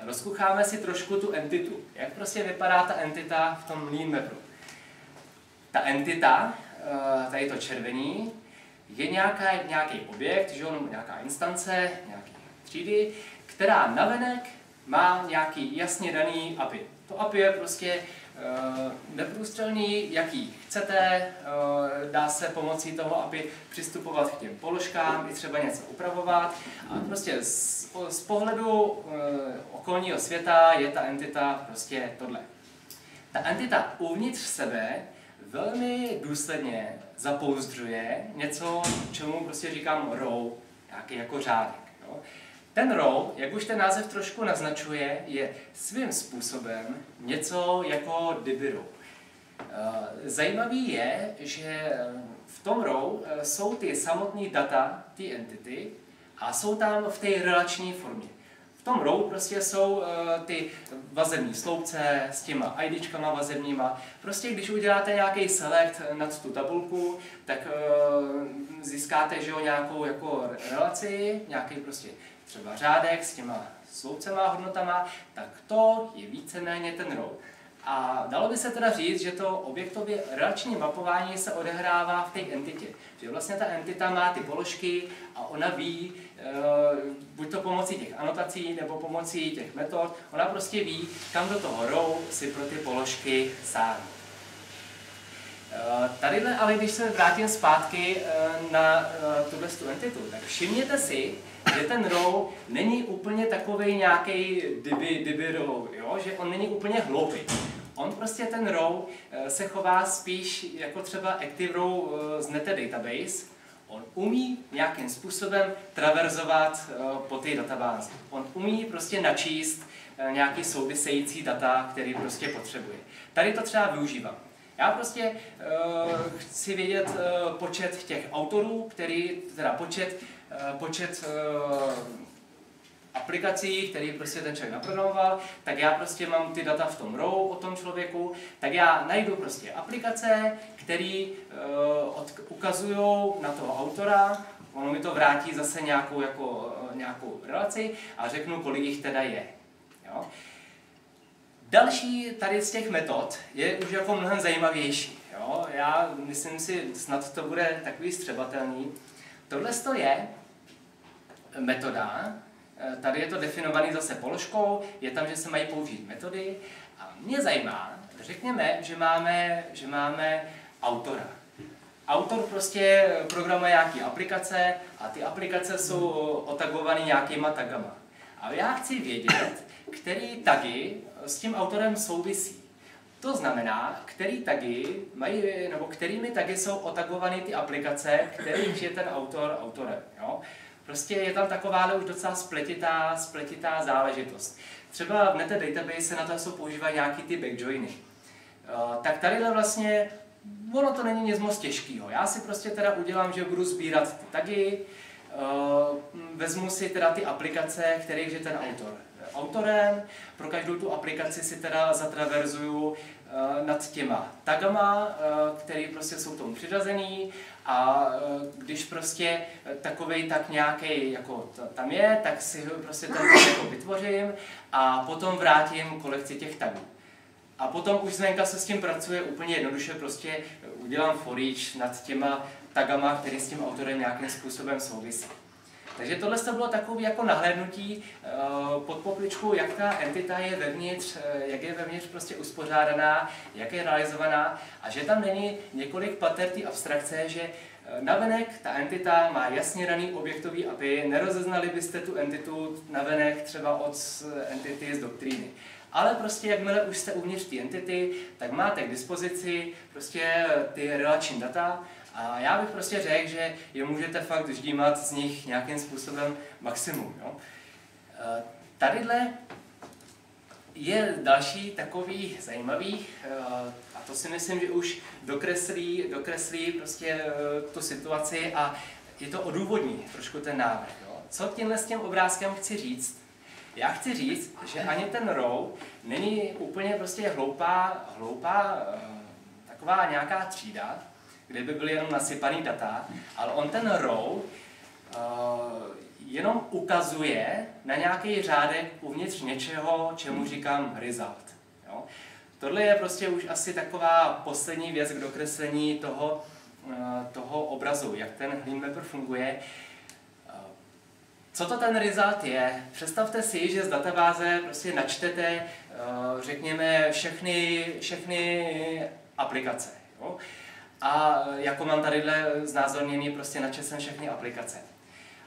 rozkucháme si trošku tu entitu. Jak prostě vypadá ta entita v tom Lean Mapu? Ta entita, eh, tady to červený, je nějaká, nějaký objekt, že on, nějaká instance, nějaký třídy, která navenek má nějaký jasně daný API. To API je prostě uh, neprůstřelný, jaký chcete, uh, dá se pomocí toho API přistupovat k těm položkám, i třeba něco upravovat. A prostě z, z pohledu uh, okolního světa je ta entita prostě tohle. Ta entita uvnitř sebe velmi důsledně zapouzdřuje něco, čemu prostě říkám row, nějaký jako řádek. Jo. Ten row, jak už ten název trošku naznačuje, je svým způsobem něco jako row. Eh, zajímavý je, že v tom row eh, jsou ty samotné data, ty entity, a jsou tam v té relační formě. V tom row prostě jsou uh, ty vazební sloupce s těma IDčkama vazebníma. Prostě když uděláte nějaký select nad tu tabulku, tak uh, získáte že jo, nějakou jako relaci, nějaký prostě třeba řádek s těma sloupcema hodnotama, tak to je víceméně ten row. A dalo by se teda říct, že to objektově relační mapování se odehrává v té entitě. Že vlastně ta entita má ty položky a ona ví, buď to pomocí těch anotací nebo pomocí těch metod, ona prostě ví, kam do toho row si pro ty položky sáhnout. Uh, tadyhle, ale když se vrátím zpátky uh, na uh, tuhle tu entitu, tak všimněte si, že ten row není úplně takový nějaký diby, diby row, jo? že on není úplně hloupý. On prostě ten row se chová spíš jako třeba active row z Nete Database, On umí nějakým způsobem traverzovat eh, po té databázi. On umí prostě načíst eh, nějaký související data, který prostě potřebuje. Tady to třeba využívám. Já prostě uh, chci vědět uh, počet těch autorů, který, teda počet, uh, počet uh, aplikací, který prostě ten člověk naprogramoval, tak já prostě mám ty data v tom row o tom člověku, tak já najdu prostě aplikace, které uh, ukazují na toho autora, ono mi to vrátí zase nějakou, jako, uh, nějakou relaci a řeknu, kolik jich teda je. Jo? Další tady z těch metod je už jako mnohem zajímavější. Jo? Já myslím si, snad to bude takový střebatelný. Tohle je metoda, Eh, tady je to definované zase položkou, je tam, že se mají použít metody. A mě zajímá, řekněme, že máme, že máme autora. Autor prostě programuje nějaké aplikace a ty aplikace jsou otagované nějakýma tagama. A já chci vědět, který tagy s tím autorem souvisí. To znamená, který tagy mají, nebo kterými tagy jsou otagované ty aplikace, kterých je ten autor autorem. Jo? Prostě je tam taková už docela spletitá, spletitá záležitost. Třeba v Nete Database se na to jsou používají nějaký ty backjoiny. Uh, tak tadyhle vlastně, ono to není nic moc těžkého. Já si prostě teda udělám, že budu sbírat ty tagy, uh, vezmu si teda ty aplikace, kterých je ten autor autorem, pro každou tu aplikaci si teda zatraverzuju nad těma tagama, které prostě jsou tomu přiřazený a uh, když prostě takovej tak nějaký jako tam je, tak si prostě ten jako vytvořím a potom vrátím kolekci těch tagů. A potom už zvenka se s tím pracuje úplně jednoduše, prostě udělám for nad těma tagama, které s tím autorem nějakým způsobem souvisí. Takže tohle to bylo takové jako nahlédnutí eh, pod popličku, jak ta entita je vevnitř, eh, jak je vevnitř prostě uspořádaná, jak je realizovaná a že tam není několik pater té abstrakce, že eh, Navenek ta entita má jasně daný objektový API, nerozeznali byste tu entitu navenek třeba od entity z doktríny. Ale prostě jakmile už jste uvnitř té entity, tak máte k dispozici prostě ty relační data a já bych prostě řekl, že je můžete fakt vždímat z nich nějakým způsobem maximum. Jo? Eh, tadyhle je další takový zajímavý, eh, a to si myslím, že už dokreslí, dokreslí prostě eh, tu situaci a je to odůvodní trošku ten návrh. Jo? Co tímhle s tím obrázkem chci říct? Já chci říct, že ani ten row není úplně prostě hloupá, hloupá taková nějaká třída, kde by byly jenom nasypaný data, ale on ten row uh, jenom ukazuje na nějaký řádek uvnitř něčeho, čemu říkám result. Jo? Tohle je prostě už asi taková poslední věc k dokreslení toho, uh, toho obrazu, jak ten Mapper funguje. Uh, co to ten result je? Představte si, že z databáze prostě načtete, řekněme, všechny, všechny aplikace. Jo? A jako mám tadyhle znázorněný prostě načesen všechny aplikace.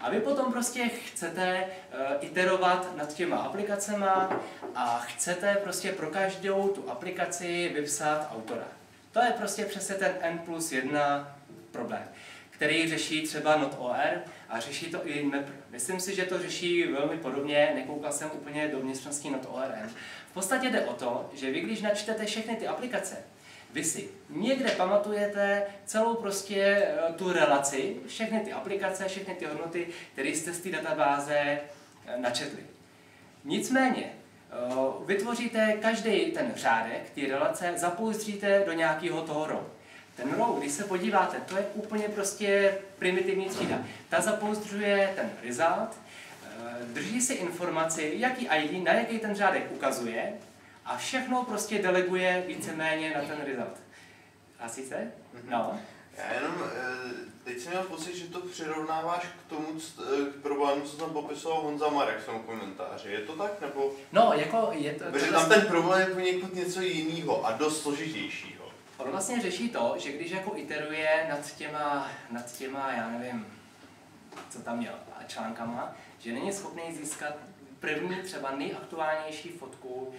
A vy potom prostě chcete uh, iterovat nad těma aplikacema a chcete prostě pro každou tu aplikaci vypsat autora. To je prostě přesně ten N plus 1 problém, který řeší třeba Not.OR a řeší to i Mapper. Myslím si, že to řeší velmi podobně, nekoukal jsem úplně do vnitřností Not.ORM. V podstatě jde o to, že vy když načtete všechny ty aplikace, vy si někde pamatujete celou prostě eh, tu relaci, všechny ty aplikace, všechny ty hodnoty, které jste z té databáze eh, načetli. Nicméně, eh, vytvoříte každý ten řádek, ty relace, zapouzdříte do nějakého toho row. Ten row, když se podíváte, to je úplně prostě primitivní třída. Ta zapouzdřuje ten result, drží si informaci, jaký ID, na jaký ten řádek ukazuje, a všechno prostě deleguje víceméně na ten result. Asi se? Mhm. No. Já jenom, eh, teď jsem měl pocit, že to přirovnáváš k tomu eh, k problému, co tam popisoval Honza Marek v tom komentáři. Je to tak, nebo? No, jako je to... Protože tam ten problém je poněkud něco jiného a dost složitějšího. On vlastně řeší to, že když jako iteruje nad těma, nad těma, já nevím, co tam měl, článkama, že není schopný získat první, třeba nejaktuálnější fotku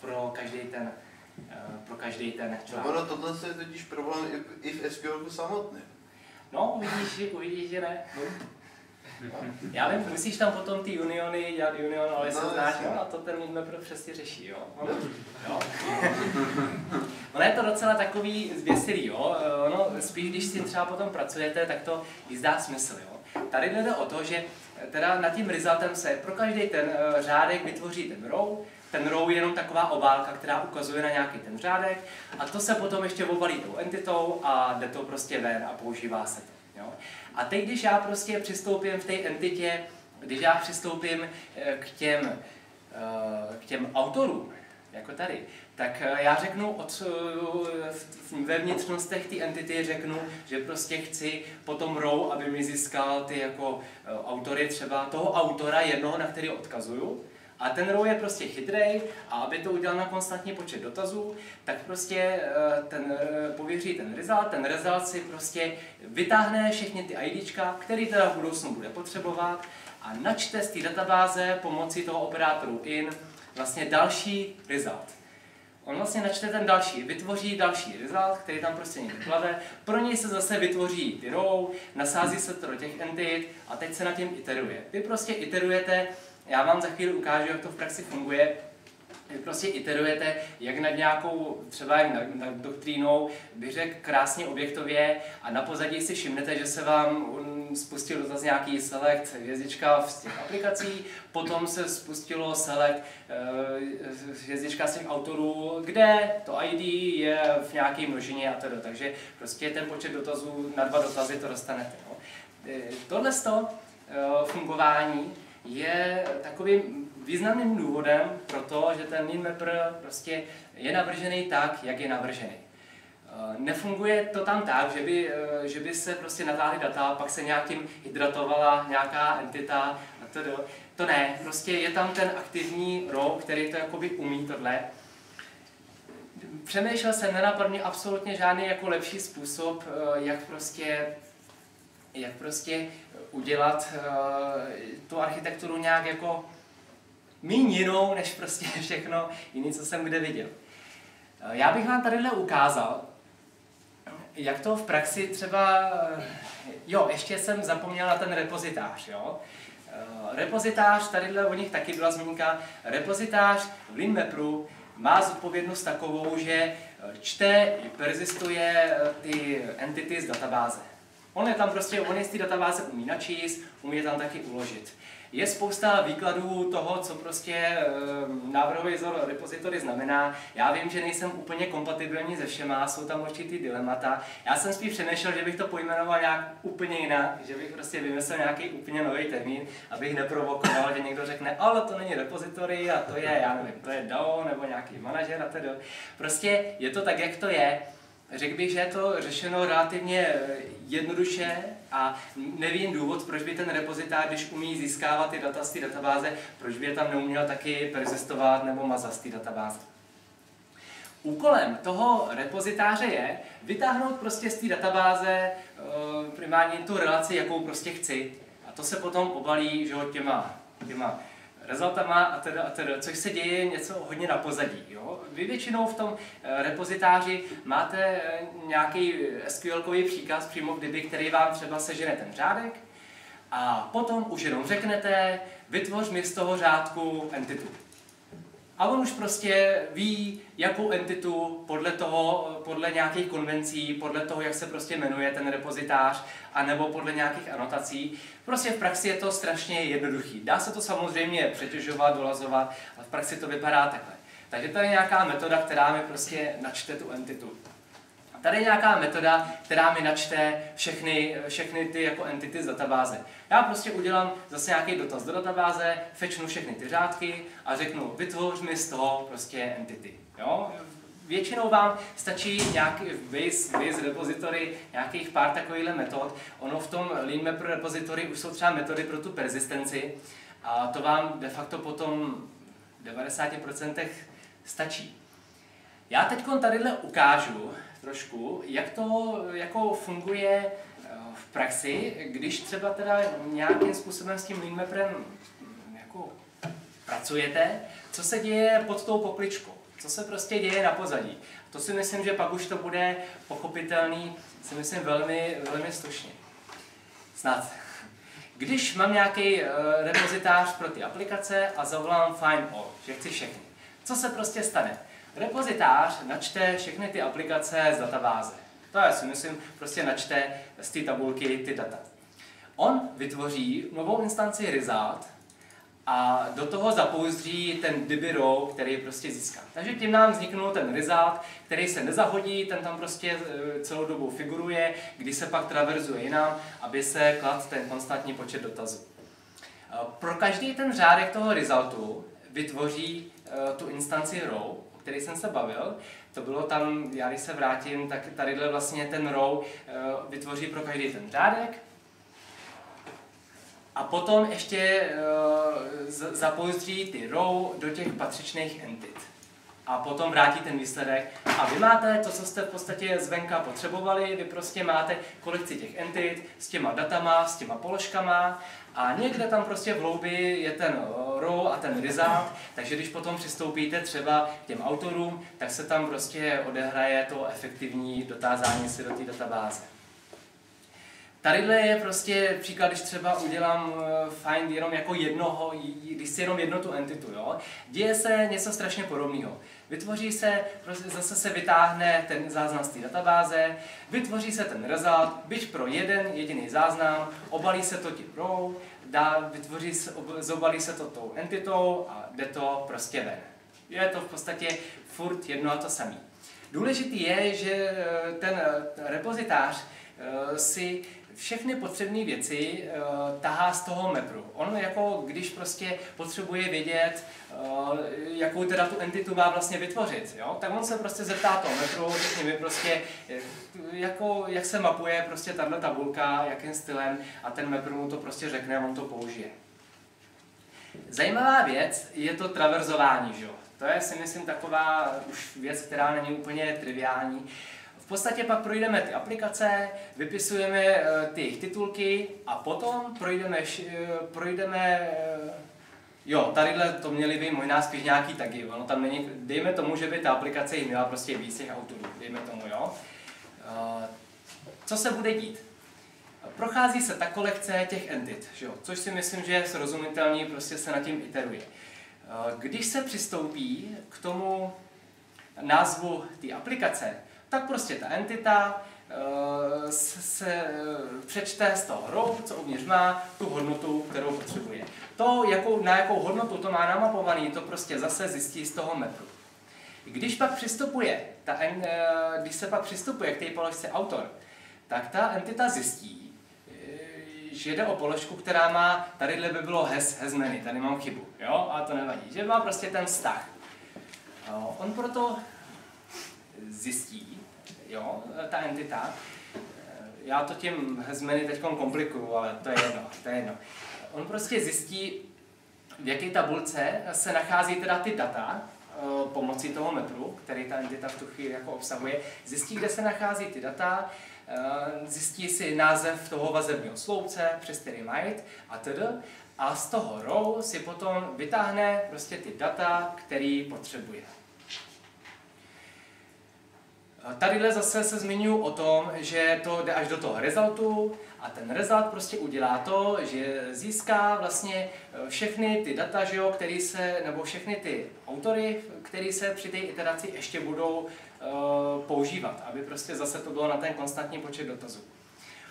pro každý ten, eh, pro každý ten článek. No, tohle je totiž problém i, i v SQL samotný. No, uvidíš, uvidíš, že ne. Já vím, musíš tam potom ty uniony dělat union, ale no, se znáš, jo, a to ten pro přesně řeší, jo. Ono, jo. ono je to docela takový zběsilý, jo. Eh, ono, spíš když si třeba potom pracujete, tak to jí zdá smysl, jo. Tady jde o to, že teda nad tím resultem se pro každý ten řádek vytvoří ten row, ten row je jenom taková obálka, která ukazuje na nějaký ten řádek a to se potom ještě obalí tou entitou a jde to prostě ven a používá se to. Jo? A teď, když já prostě přistoupím v té entitě, když já přistoupím eh, k těm, eh, k těm autorům, jako tady, tak eh, já řeknu od, ve vnitřnostech té entity řeknu, že prostě chci po tom row, aby mi získal ty jako autory třeba toho autora jednoho, na který odkazuju, a ten row je prostě chytrý a aby to udělal na konstantní počet dotazů, tak prostě eh, ten eh, pověří ten result, ten result si prostě vytáhne všechny ty IDčka, který teda v budoucnu bude potřebovat a načte z té databáze pomocí toho operátoru in vlastně další result. On vlastně načte ten další, vytvoří další result, který tam prostě někde klade, pro něj se zase vytvoří ty row, nasází se to do těch entit a teď se na tím iteruje. Vy prostě iterujete já vám za chvíli ukážu, jak to v praxi funguje. Vy prostě iterujete, jak nad nějakou, třeba jak nad, nad doktrínou, bych řekl krásně objektově a na pozadí si všimnete, že se vám spustil zase nějaký select hvězdička z těch aplikací, potom se spustilo select uh, hvězdička z těch autorů, kde to ID je v nějaké množině a tedy. Takže prostě ten počet dotazů na dva dotazy to dostanete. No. Tohle uh, fungování je takovým významným důvodem pro to, že ten lean mapper prostě je navržený tak, jak je navržený. Eh, nefunguje to tam tak, že by, eh, že by se prostě natáhly data, pak se nějakým hydratovala nějaká entita a to, do. to ne, prostě je tam ten aktivní row, který to jakoby umí tohle. Přemýšlel jsem, nenapadl absolutně žádný jako lepší způsob, eh, jak prostě, jak prostě udělat uh, tu architekturu nějak jako míň jinou, než prostě všechno jiné, co jsem kde viděl. Eh, Já bych vám tadyhle ukázal, jak to v praxi třeba... Jo, ještě jsem zapomněl na ten repozitář, jo. Eh, Repozitář, tadyhle o nich taky byla zmínka, repozitář v LeanMapru má zodpovědnost takovou, že eh, čte, persistuje eh, ty entity z databáze. On je tam prostě, on je z té databáze umí načíst, umí je tam taky uložit. Je spousta výkladů toho, co prostě e, návrhový vzor repository znamená. Já vím, že nejsem úplně kompatibilní se všema, jsou tam určitý dilemata. Já jsem spíš přemýšlel, že bych to pojmenoval nějak úplně jinak, že bych prostě vymyslel nějaký úplně nový termín, abych neprovokoval, že někdo řekne, ale to není repository a to je, já nevím, to je DAO nebo nějaký manažer a tedy. Prostě je to tak, jak to je. Řekl bych, že je to řešeno relativně eh, jednoduše a nevím důvod, proč by ten repozitář, když umí získávat ty data z té databáze, proč by je tam neuměl taky persistovat nebo mazat z té databáze. Úkolem toho repozitáře je vytáhnout prostě z té databáze eh, primárně tu relaci, jakou prostě chci. A to se potom obalí že, těma, těma rezultama a teda, a teda, což se děje něco hodně na pozadí. Jo? Vy většinou v tom eh, repozitáři máte eh, nějaký SQL příkaz přímo v DB, který vám třeba sežene ten řádek a potom už jenom řeknete, vytvoř mi z toho řádku entitu. A on už prostě ví, jakou entitu podle toho, podle nějakých konvencí, podle toho, jak se prostě jmenuje ten repozitář, anebo podle nějakých anotací. Prostě v praxi je to strašně jednoduchý. Dá se to samozřejmě přetěžovat, dolazovat, ale v praxi to vypadá takhle. Takže to je nějaká metoda, která mi prostě načte tu entitu. Tady je nějaká metoda, která mi načte všechny, všechny ty jako entity z databáze. Já prostě udělám zase nějaký dotaz do databáze, fečnu všechny ty řádky a řeknu, vytvoř mi z toho prostě entity. Jo? Většinou vám stačí nějaký base, base repository, nějakých pár takovýchhle metod. Ono v tom Lean Map repository už jsou třeba metody pro tu persistenci a to vám de facto potom v 90% stačí. Já teď tadyhle ukážu, trošku, jak to jako funguje eh, v praxi, když třeba teda nějakým způsobem s tím lean jako pracujete, co se děje pod tou pokličkou, co se prostě děje na pozadí. To si myslím, že pak už to bude pochopitelný, si myslím, velmi, velmi slušně. Snad. Když mám nějaký uh, repozitář pro ty aplikace a zavolám find all, že chci všechny, co se prostě stane? Repozitář načte všechny ty aplikace z databáze. To je si myslím, prostě načte z té tabulky ty data. On vytvoří novou instanci result a do toho zapouzdří ten DB row, který prostě získá. Takže tím nám vzniknul ten result, který se nezahodí, ten tam prostě e, celou dobu figuruje, kdy se pak traverzuje jinam, aby se klad ten konstantní počet dotazů. E, pro každý ten řádek toho resultu vytvoří e, tu instanci row, který jsem se bavil, to bylo tam, já když se vrátím, tak tadyhle vlastně ten row eh, vytvoří pro každý ten řádek. A potom ještě uh, zapouzdří ty row do těch patřičných entit. A potom vrátí ten výsledek. A vy máte to, co jste v podstatě zvenka potřebovali, vy prostě máte kolekci těch entit s těma datama, s těma položkama a někde tam prostě v hloubi je ten eh, row a ten result, takže když potom přistoupíte třeba k těm autorům, tak se tam prostě odehraje to efektivní dotázání si do té databáze. Tadyhle je prostě příklad, když třeba udělám eh, find jenom jako jednoho, když si jenom jednu tu entitu, jo. Děje se něco strašně podobného. Vytvoří se, prostě zase se vytáhne ten záznam z té databáze, vytvoří se ten result, byť pro jeden jediný záznam, obalí se to tím row, dá, vytvoří se, zobalí se to tou entitou a jde to prostě ven. Je to v podstatě furt jedno a to samé. Důležitý je, že eh, ten repozitář eh, si všechny potřebné věci uh, tahá z toho mapru. On jako, když prostě potřebuje vědět, uh, jakou teda tu entitu má vlastně vytvořit, jo? tak on se prostě zeptá toho mapru, řekni mi prostě, jako, jak se mapuje prostě tahle tabulka, jakým stylem a ten mapr mu to prostě řekne a on to použije. Zajímavá věc je to traverzování, že? To je si myslím taková už věc, která není úplně triviální. Uh, podstatě pak projdeme ty aplikace, vypisujeme eh, ty titulky a potom projdeme, eh, projdeme eh, Jo, tadyhle to měly by možná spíš nějaký tagy, ono tam není, dejme tomu, že by ta aplikace jich měla prostě víc těch autorů, dejme tomu, jo. Co se bude dít? Prochází se ta kolekce těch entit, jo? což si myslím, že je srozumitelný, prostě se nad tím iteruje. Když se přistoupí k tomu názvu té aplikace, tak prostě ta entita uh, se uh, přečte z toho row, co uvnitř má, tu hodnotu, kterou potřebuje. To, jakou, na jakou hodnotu to má namapovaný, to prostě zase zjistí z toho mapu. Když pak přistupuje, ta, uh, když se pak přistupuje k té položce autor, tak ta entita zjistí, že jde o položku, která má, tadyhle by bylo has, has many, tady mám chybu, jo, a to nevadí, že má prostě ten vztah. On proto zjistí, jo, ta entita, já to tím hezmeny teď komplikuju, ale to je jedno, to je jedno. On prostě zjistí, v jaké tabulce se nachází teda ty data, eh, pomocí toho metru, který ta entita v tu chvíli jako obsahuje, zjistí, kde se nachází ty data, eh, zjistí si název toho vazebního sloupce, přes který mají a tedy, a z toho row si potom vytáhne prostě ty data, který potřebuje. Tadyhle zase se zmiňuji o tom, že to jde až do toho resultu a ten result prostě udělá to, že získá vlastně eh, všechny ty data, že jo, který se, nebo všechny ty autory, které se při té iteraci ještě budou uh, používat, aby prostě zase to bylo na ten konstantní počet dotazů.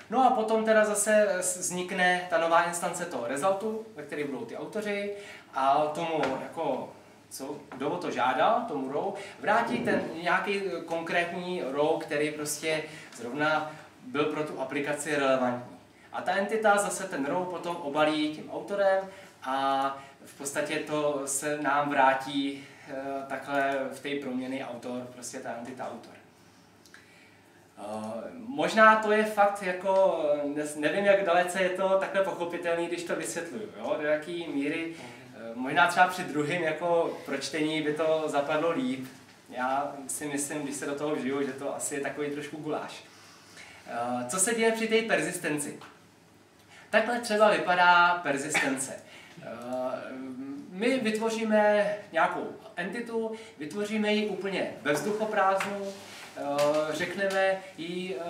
No a potom teda zase vznikne ta nová instance toho resultu, ve které budou ty autoři a tomu jako co, kdo o to žádal, tomu row, vrátí ten nějaký konkrétní row, který prostě zrovna byl pro tu aplikaci relevantní. A ta entita zase ten row potom obalí tím autorem a v podstatě to se nám vrátí e, takhle v té proměny autor, prostě ta entita autor. Uh, možná to je fakt jako, nevím jak dalece je to takhle pochopitelný, když to vysvětluju, jo? do jaký míry možná třeba při druhém jako pročtení by to zapadlo líp. Já si myslím, když se do toho žiju, že to asi je takový trošku guláš. Eh, co se děje při té persistenci? Takhle třeba vypadá persistence. Eh, my vytvoříme nějakou entitu, vytvoříme ji úplně bezduchoprázdnou, řekneme jí, eh,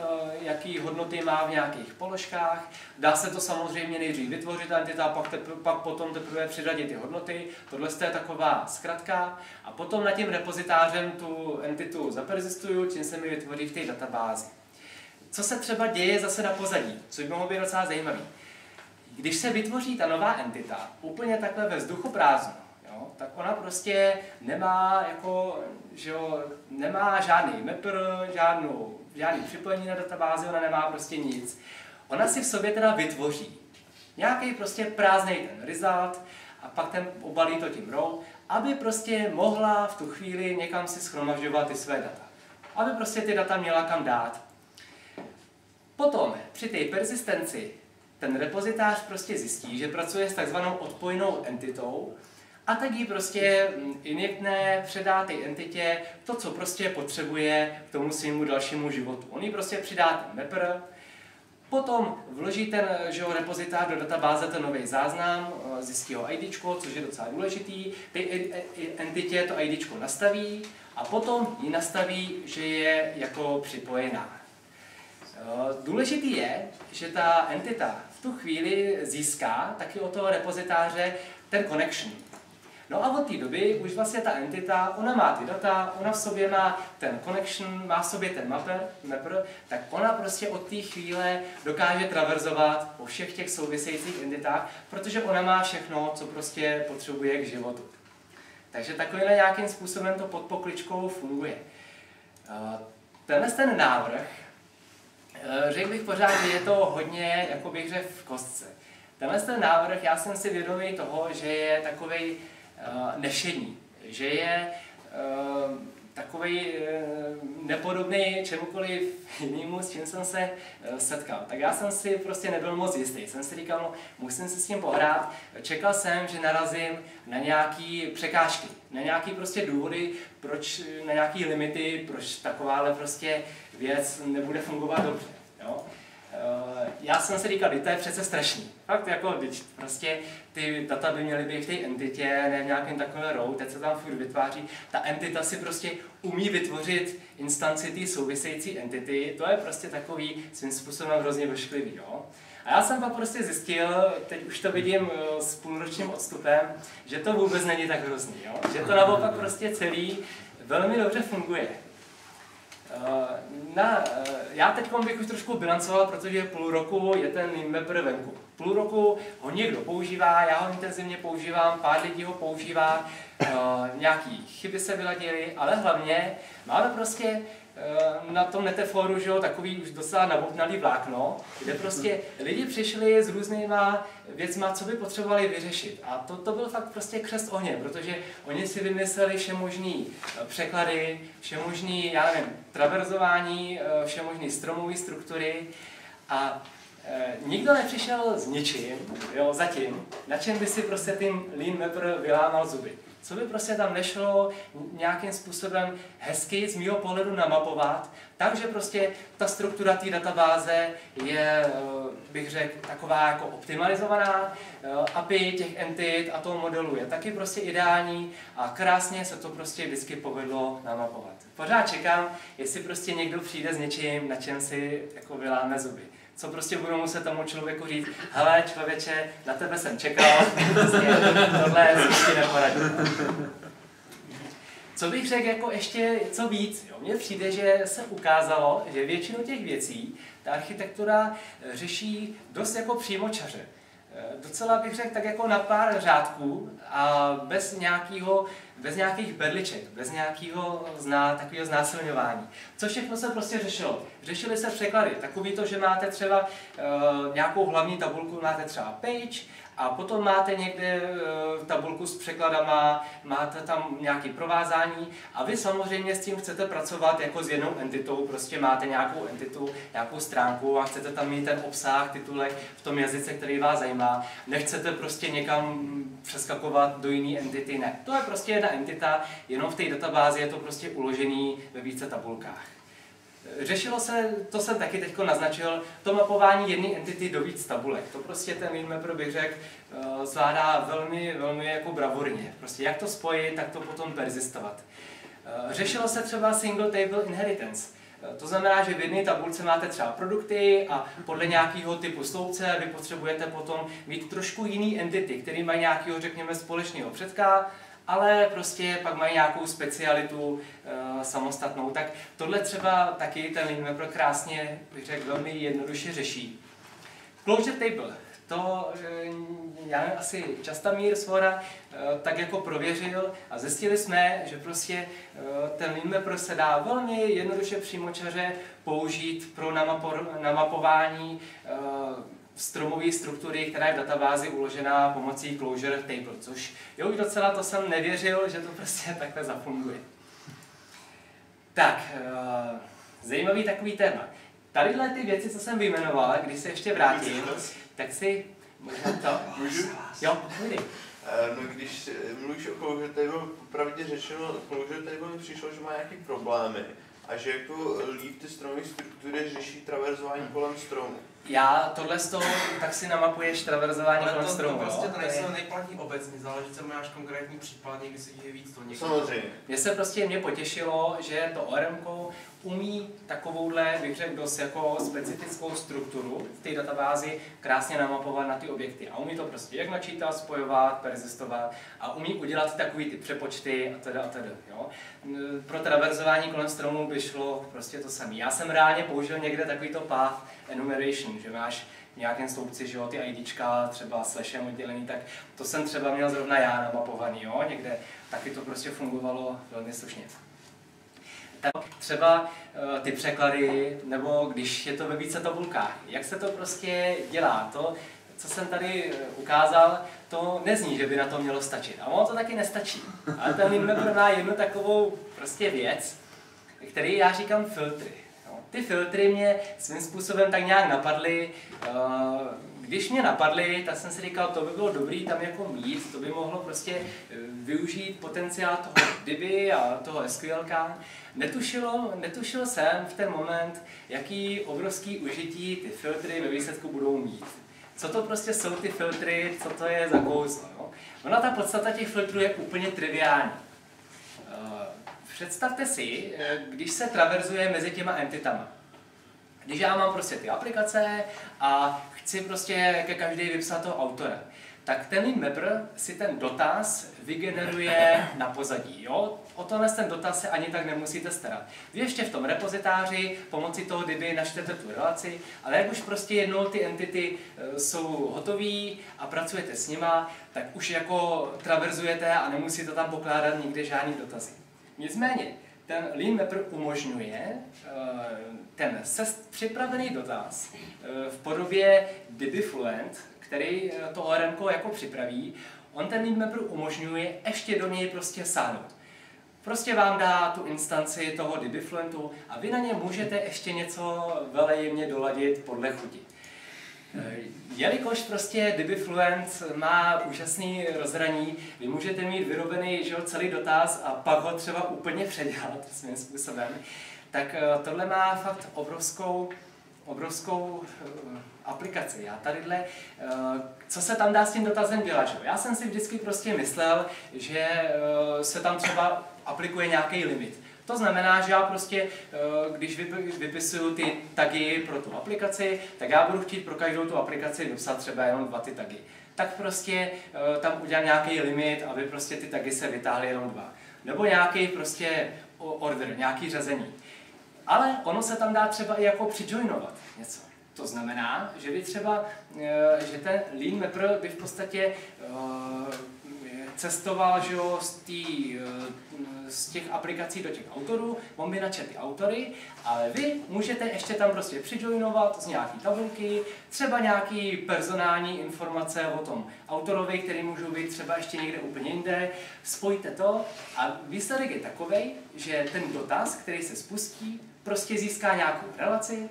jaký hodnoty má v nějakých položkách. Dá se to samozřejmě nejdřív vytvořit entita, pak, tepr- pak potom teprve přiřadit ty hodnoty. Tohle je taková zkratka. A potom nad tím repozitářem tu entitu zapersistuju, čím se mi vytvoří v té databázi. Co se třeba děje zase na pozadí, což by mohlo být docela zajímavý. Když se vytvoří ta nová entita úplně takhle ve vzduchu prázdno, tak ona prostě nemá jako že jo, nemá žádný mapper, žádnou, žádný připojení na databázi, ona nemá prostě nic. Ona si v sobě teda vytvoří nějaký prostě prázdný ten result a pak ten obalí to tím row, aby prostě mohla v tu chvíli někam si schromažďovat ty své data. Aby prostě ty data měla kam dát. Potom při té persistenci ten repozitář prostě zjistí, že pracuje s takzvanou odpojnou entitou, a tak jí prostě injektne, předá té entitě to, co prostě potřebuje k tomu svému dalšímu životu. On jí prostě přidá ten mapper, potom vloží ten že jo, repozitář do databáze ten nový záznam, eh, zjistí ho ID, což je docela důležitý, ty entitě to ID nastaví a potom ji nastaví, že je jako připojená. Eh, důležitý je, že ta entita v tu chvíli získá taky od toho repozitáře ten connection, No a od té doby už vlastně ta entita, ona má ty data, ona v sobě má ten connection, má v sobě ten mapper, mapper tak ona prostě od té chvíle dokáže traverzovat po všech těch souvisejících entitách, protože ona má všechno, co prostě potřebuje k životu. Takže takovýhle nějakým způsobem to pod pokličkou funguje. Eh, tenhle ten návrh, eh, řekl bych pořád, že je to hodně, jako bych řekl, v kostce. Tenhle ten návrh, já jsem si vědomý toho, že je takový Eh, nešení, že je eh, takový eh, nepodobný čemukoliv jinému, s čím jsem se setkal. Tak já jsem si prostě nebyl moc jistý. Jsem si říkal, no, musím si s tím pohrát. Čekal jsem, že narazím na nějaký překážky, na nějaký prostě důvody, proč, na nějaký limity, proč takováhle prostě věc nebude fungovat dobře. Jo? Uh, já jsem si říkal, to je přece strašný. Fakt jako, když prostě ty data by měly být v té entitě, ne v nějakém takovém row, teď se tam furt vytváří. Ta entita si prostě umí vytvořit instanci té související entity, to je prostě takový svým způsobem hrozně vyšklivý. Jo? A já jsem pak prostě zjistil, teď už to vidím eh, s půlročním odstupem, že to vůbec není tak hrozný. Jo? Že to naopak prostě celý velmi dobře funguje. Eh, na, eh, já teď bych už trošku bilancoval, protože půl roku je ten mapper venku. Půl roku ho někdo používá, já ho intenzivně používám, pár lidí ho používá, nějaký chyby se vyladily, ale hlavně máme prostě Eh, na tom neteforu, že jo, takový už docela nabobnalý vlákno, kde prostě lidi přišli s různýma věcma, co by potřebovali vyřešit. A to, to byl fakt prostě křest ohně, protože oni si vymysleli všemožný eh, překlady, všemožný, já nevím, traverzování, eh, všemožný stromové struktury a nikdo nepřišel s ničím, jo, zatím, na čem by si prostě tím Lean Mapper vylámal zuby co by prostě tam nešlo nějakým způsobem hezky z mého pohledu namapovat, takže prostě ta struktura té databáze je, eh, bych řekl, taková jako optimalizovaná, eh, API těch entit a toho modelu je taky prostě ideální a krásně se to prostě vždycky povedlo namapovat. Pořád čekám, jestli prostě někdo přijde s něčím, na čem si jako vyláme zuby co prostě budu muset tomu člověku říct, hele člověče, na tebe jsem čekal, prostě tohle si neporadí. Co bych řekl jako ještě co víc, jo? mně přijde, že se ukázalo, že většinu těch věcí ta architektura řeší dost jako přímočaře. Eh, docela bych řekl tak jako na pár řádků a bez nějakého bez nějakých berliček, bez nějakého zná, takového znásilňování. Co všechno se prostě řešilo? Řešily se překlady. Takový to, že máte třeba uh, nějakou hlavní tabulku, máte třeba page, a potom máte někde uh, tabulku s překladama, máte tam nějaké provázání a vy samozřejmě s tím chcete pracovat jako s jednou entitou, prostě máte nějakou entitu, nějakou stránku a chcete tam mít ten obsah, titulek v tom jazyce, který vás zajímá. Nechcete prostě někam přeskakovat do jiné entity, ne. To je prostě jedna entita, jenom v té databázi je to prostě uložený ve více tabulkách. Řešilo se, to jsem taky teď naznačil, to mapování jedné entity do víc tabulek. To prostě ten LeanMapper bych řekl, eh, zvládá velmi, velmi jako bravurně. Prostě jak to spojit, tak to potom persistovat. Eh, řešilo se třeba single table inheritance. Eh, to znamená, že v jedné tabulce máte třeba produkty a podle nějakého typu sloupce vy potřebujete potom mít trošku jiný entity, který mají nějakého, řekněme, společného předka, ale prostě pak mají nějakou specialitu uh, samostatnou. Tak tohle třeba taky ten LeanMapper krásně, bych řekl, velmi jednoduše řeší. Closure table. To, eh, já nevím, asi Častamír Svora eh, tak jako prověřil a zjistili jsme, že prostě ten LeanMapper se dá velmi jednoduše přímočaře použít pro namapování stromové struktury, která je v databázi uložená pomocí Closure Table, což jo, už docela to jsem nevěřil, že to prostě takhle zafunguje. Tak, uh, zajímavý takový téma. Tadyhle ty věci, co jsem vyjmenoval, když se ještě vrátím, tak si možná to... Můžu? Jo, můj. Eh, no, když mluvíš o Closure Table, popravdě řečeno, Closure Table mi přišlo, že má nějaké problémy a že jako líp ty stromové struktury řeší traverzování kolem stromu já tohle z toho, tak si namapuješ traverzování Ale kolem to, stromu. to prostě to nejsou je... nejplatí obecně, záleží, co máš konkrétní případ, někdy se děje víc to někoho. Samozřejmě. Mně se prostě mě potěšilo, že to ORM umí takovouhle, bych řekl, dost jako specifickou strukturu v té databázi krásně namapovat na ty objekty. A umí to prostě jak načítat, spojovat, persistovat a umí udělat takový ty přepočty a teda a teda. Jo? Pro traverzování kolem stromu by šlo prostě to samé. Já jsem reálně použil někde takovýto path enumeration, že máš v nějakém sloupci, že jo, ty IDčka třeba slashem oddělený, tak to jsem třeba měl zrovna já namapovaný, jo, někde taky to prostě fungovalo velmi slušně. Tak třeba uh, ty překlady, nebo když je to ve více tabulkách, jak se to prostě dělá, to, co jsem tady eh, ukázal, to nezní, že by na to mělo stačit. A ono to taky nestačí. Ale ten Lindbergh má jednu takovou prostě věc, který já říkám filtry. Ty filtry mě svým způsobem tak nějak napadly, uh, když mě napadly, tak jsem si říkal, to by bylo dobrý tam jako mít, to by mohlo prostě eh, využít potenciál toho Divi a toho SQL. Netušilo, netušil jsem v ten moment, jaký obrovský užití ty filtry ve výsledku budou mít. Co to prostě jsou ty filtry, co to je za kouzlo. No? Ona ta podstata těch filtrů je úplně triviální. Eh, představte si, eh, když se traverzuje mezi těma entitama. Když já mám prostě ty aplikace a chci prostě ke každé vypsat toho autora, tak ten mapper si ten dotaz vygeneruje na pozadí. Jo? O tohle ten dotaz se ani tak nemusíte starat. Vy ještě v tom repozitáři pomocí toho DB načtete tu relaci, ale jak už prostě jednou ty entity e, jsou hotové a pracujete s nima, tak už jako traverzujete a nemusíte tam pokládat nikde žádný dotazy. Nicméně, ten Lean Mapper umožňuje e, ten připravený dotaz e, v podobě DB Fluent, který eh, to ORM jako připraví, on ten lead mapper umožňuje ještě do něj prostě sáhnout. Prostě vám dá tu instanci toho Dibifluentu a vy na ně můžete ještě něco velejemně doladit podle chuti. Eh, jelikož prostě Dibifluent má úžasný rozhraní, vy můžete mít vyrobený že celý dotaz a pak ho třeba úplně předělat svým způsobem, tak eh, tohle má fakt obrovskou, obrovskou aplikaci. Já tadyhle, eh, co se tam dá s tím dotazem dělat? Já jsem si vždycky prostě myslel, že eh, se tam třeba aplikuje nějaký limit. To znamená, že já prostě, eh, když vypisuju ty tagy pro tu aplikaci, tak já budu chtít pro každou tu aplikaci vypsat třeba jenom dva ty tagy. Tak prostě tam udělám nějaký limit, aby prostě ty tagy se vytáhly jenom dva. Nebo nějaký prostě order, nějaký řazení. Ale ono se tam dá třeba i jako přijoinovat něco. To znamená, že by třeba, eh, že ten lean mapper by v podstatě eh, cestoval že jo, z, tý, eh, z těch aplikací do těch autorů, on by načet ty autory, ale vy můžete ještě tam prostě přijoinovat z nějaký tabulky, třeba nějaký personální informace o tom autorovi, který můžou být třeba ještě někde úplně jinde, spojte to a výsledek je takový, že ten dotaz, který se spustí, prostě získá nějakou relaci,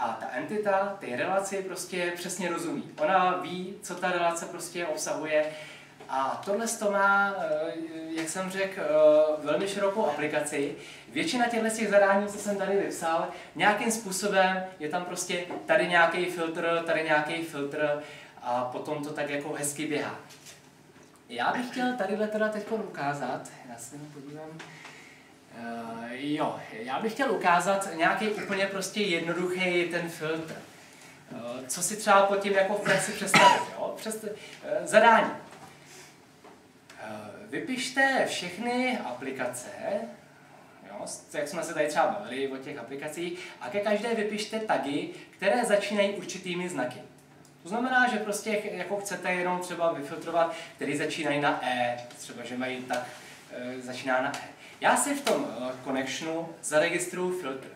a ta entita té relaci prostě přesně rozumí. Ona ví, co ta relace prostě obsahuje. A tohle to má, eh, jak jsem řekl, eh, velmi širokou aplikaci. Většina těchto těch zadání, co jsem tady vypsal, nějakým způsobem je tam prostě tady nějaký filtr, tady nějaký filtr a potom to tak jako hezky běhá. Já bych chtěl tadyhle teda teď ukázat, já se podívám, Uh, jo, já bych chtěl ukázat nějaký úplně prostě jednoduchý ten filtr. Uh, co si třeba pod tím jako v praxi představit, jo? Přes, uh, zadání. Vypište všechny aplikace, jo? jak jsme se tady třeba bavili o těch aplikacích, a ke každé vypište tagy, které začínají určitými znaky. To znamená, že prostě jako chcete jenom třeba vyfiltrovat, který začínají na E, třeba že mají tak, začíná na E. Já si v tom connectionu zaregistruju filtr.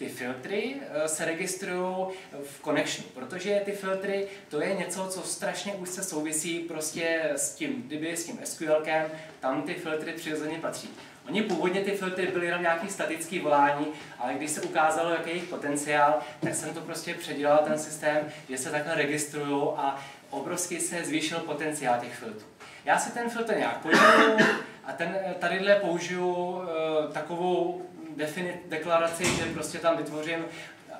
Ty filtry uh, se registrují v connectionu, protože ty filtry to je něco, co strašně úzce souvisí prostě s tím kdyby s tím SQLkem, tam ty filtry přirozeně patří. Oni původně ty filtry byly jenom nějaký statický volání, ale když se ukázalo, jaký je jejich potenciál, tak jsem to prostě předělal ten systém, že se takhle registrují a obrovsky se zvýšil potenciál těch filtrů. Já si ten filtr nějak poděluju, a ten, eh, tadyhle použiju uh, takovou definit, deklaraci, že prostě tam vytvořím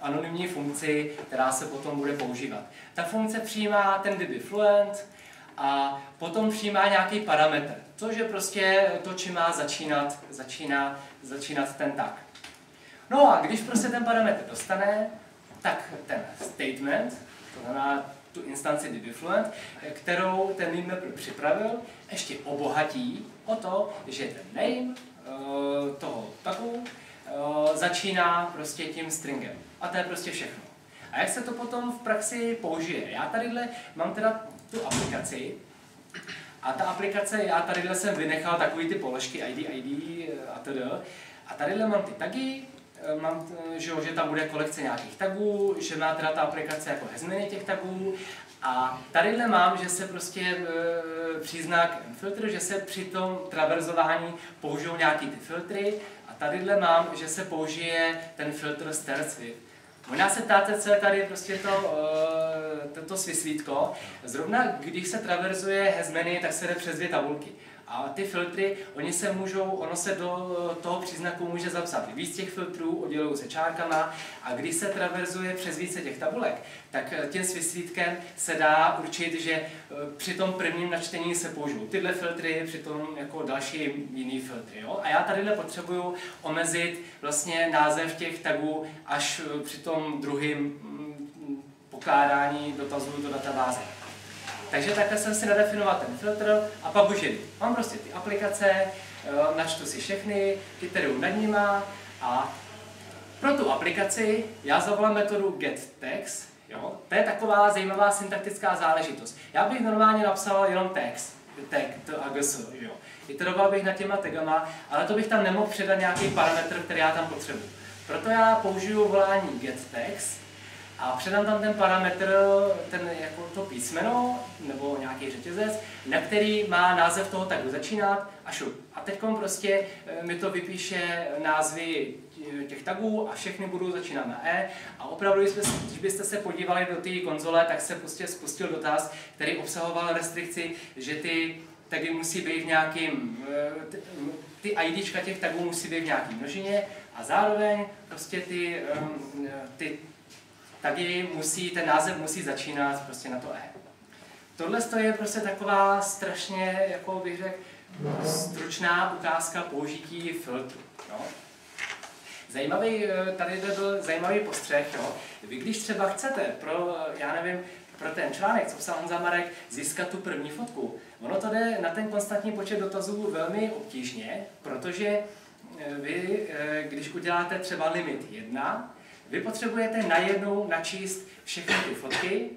anonymní funkci, která se potom bude používat. Ta funkce přijímá ten DB Fluent a potom přijímá nějaký parametr, což je prostě to, čím má začínat, začíná, začínat ten tag. No a když prostě ten parametr dostane, tak ten statement, to znamená tu instanci DBFluent, kterou ten name připravil, ještě obohatí o to, že ten name uh, toho tagu uh, začíná prostě tím stringem. A to je prostě všechno. A jak se to potom v praxi použije? Já tadyhle mám teda tu aplikaci, a ta aplikace, já tadyhle jsem vynechal takový ty položky ID, ID a td. A tadyhle mám ty tagy, mám, že, že tam bude kolekce nějakých tagů, že má teda ta aplikace jako hezmeny těch tagů a tadyhle mám, že se prostě e, příznak filtr, že se při tom traverzování použijou nějaký ty filtry tadyhle mám, že se použije ten filtr Starts with. Možná se ptáte, co je tady prostě to, eh, toto svislítko. Zrovna když se traverzuje hezmeny, tak se jde přes dvě tabulky. A ty filtry, oni se můžou, ono se do toho příznaku může zapsat víc těch filtrů, oddělují se čárkama a když se traverzuje přes více těch tabulek, tak eh, tím svislítkem se dá určit, že eh, při tom prvním načtení se použijou tyhle filtry, při tom jako další jiný filtry. Jo? A já tadyhle potřebuju omezit vlastně název těch tagů až eh, při tom druhém mm, pokládání dotazů do databáze. Takže takhle jsem si nadefinoval ten filtr a pak už jedu. Mám prostě ty aplikace, načtu si všechny, iteruju nad nima a pro tu aplikaci já zavolám metodu getText, jo? to je taková zajímavá syntaktická záležitost. Já bych normálně napsal jenom text, tag, to ags, jo. Iteroval bych nad těma tagama, ale to bych tam nemohl přidat nějaký parametr, který já tam potřebuji. Proto já použiju volání getText a předám tam ten parametr, ten jako to písmeno nebo nějaký řetězec, na který má název toho tagu začínat a šup. A teď prostě eh, mi to vypíše názvy těch tagů a všechny budou začínat na E. A opravdu, když byste se podívali do té konzole, tak se prostě spustil dotaz, který obsahoval restrikci, že ty tagy musí být v nějakým, eh, ty IDčka těch tagů musí být v nějaký množině a zároveň prostě ty, ty taky musí, ten název musí začínat prostě na to E. Tohle je prostě taková strašně, jako bych řekl, stručná ukázka použití filtru. Jo? Zajímavý, eh, tady byl zajímavý postřeh, jo? Vy když třeba chcete pro, já nevím, pro ten článek, co psal Honza Marek, získat tu první fotku, ono to jde na ten konstantní počet dotazů velmi obtížně, protože eh, vy, eh, když uděláte třeba limit 1, vy potřebujete najednou načíst všechny ty fotky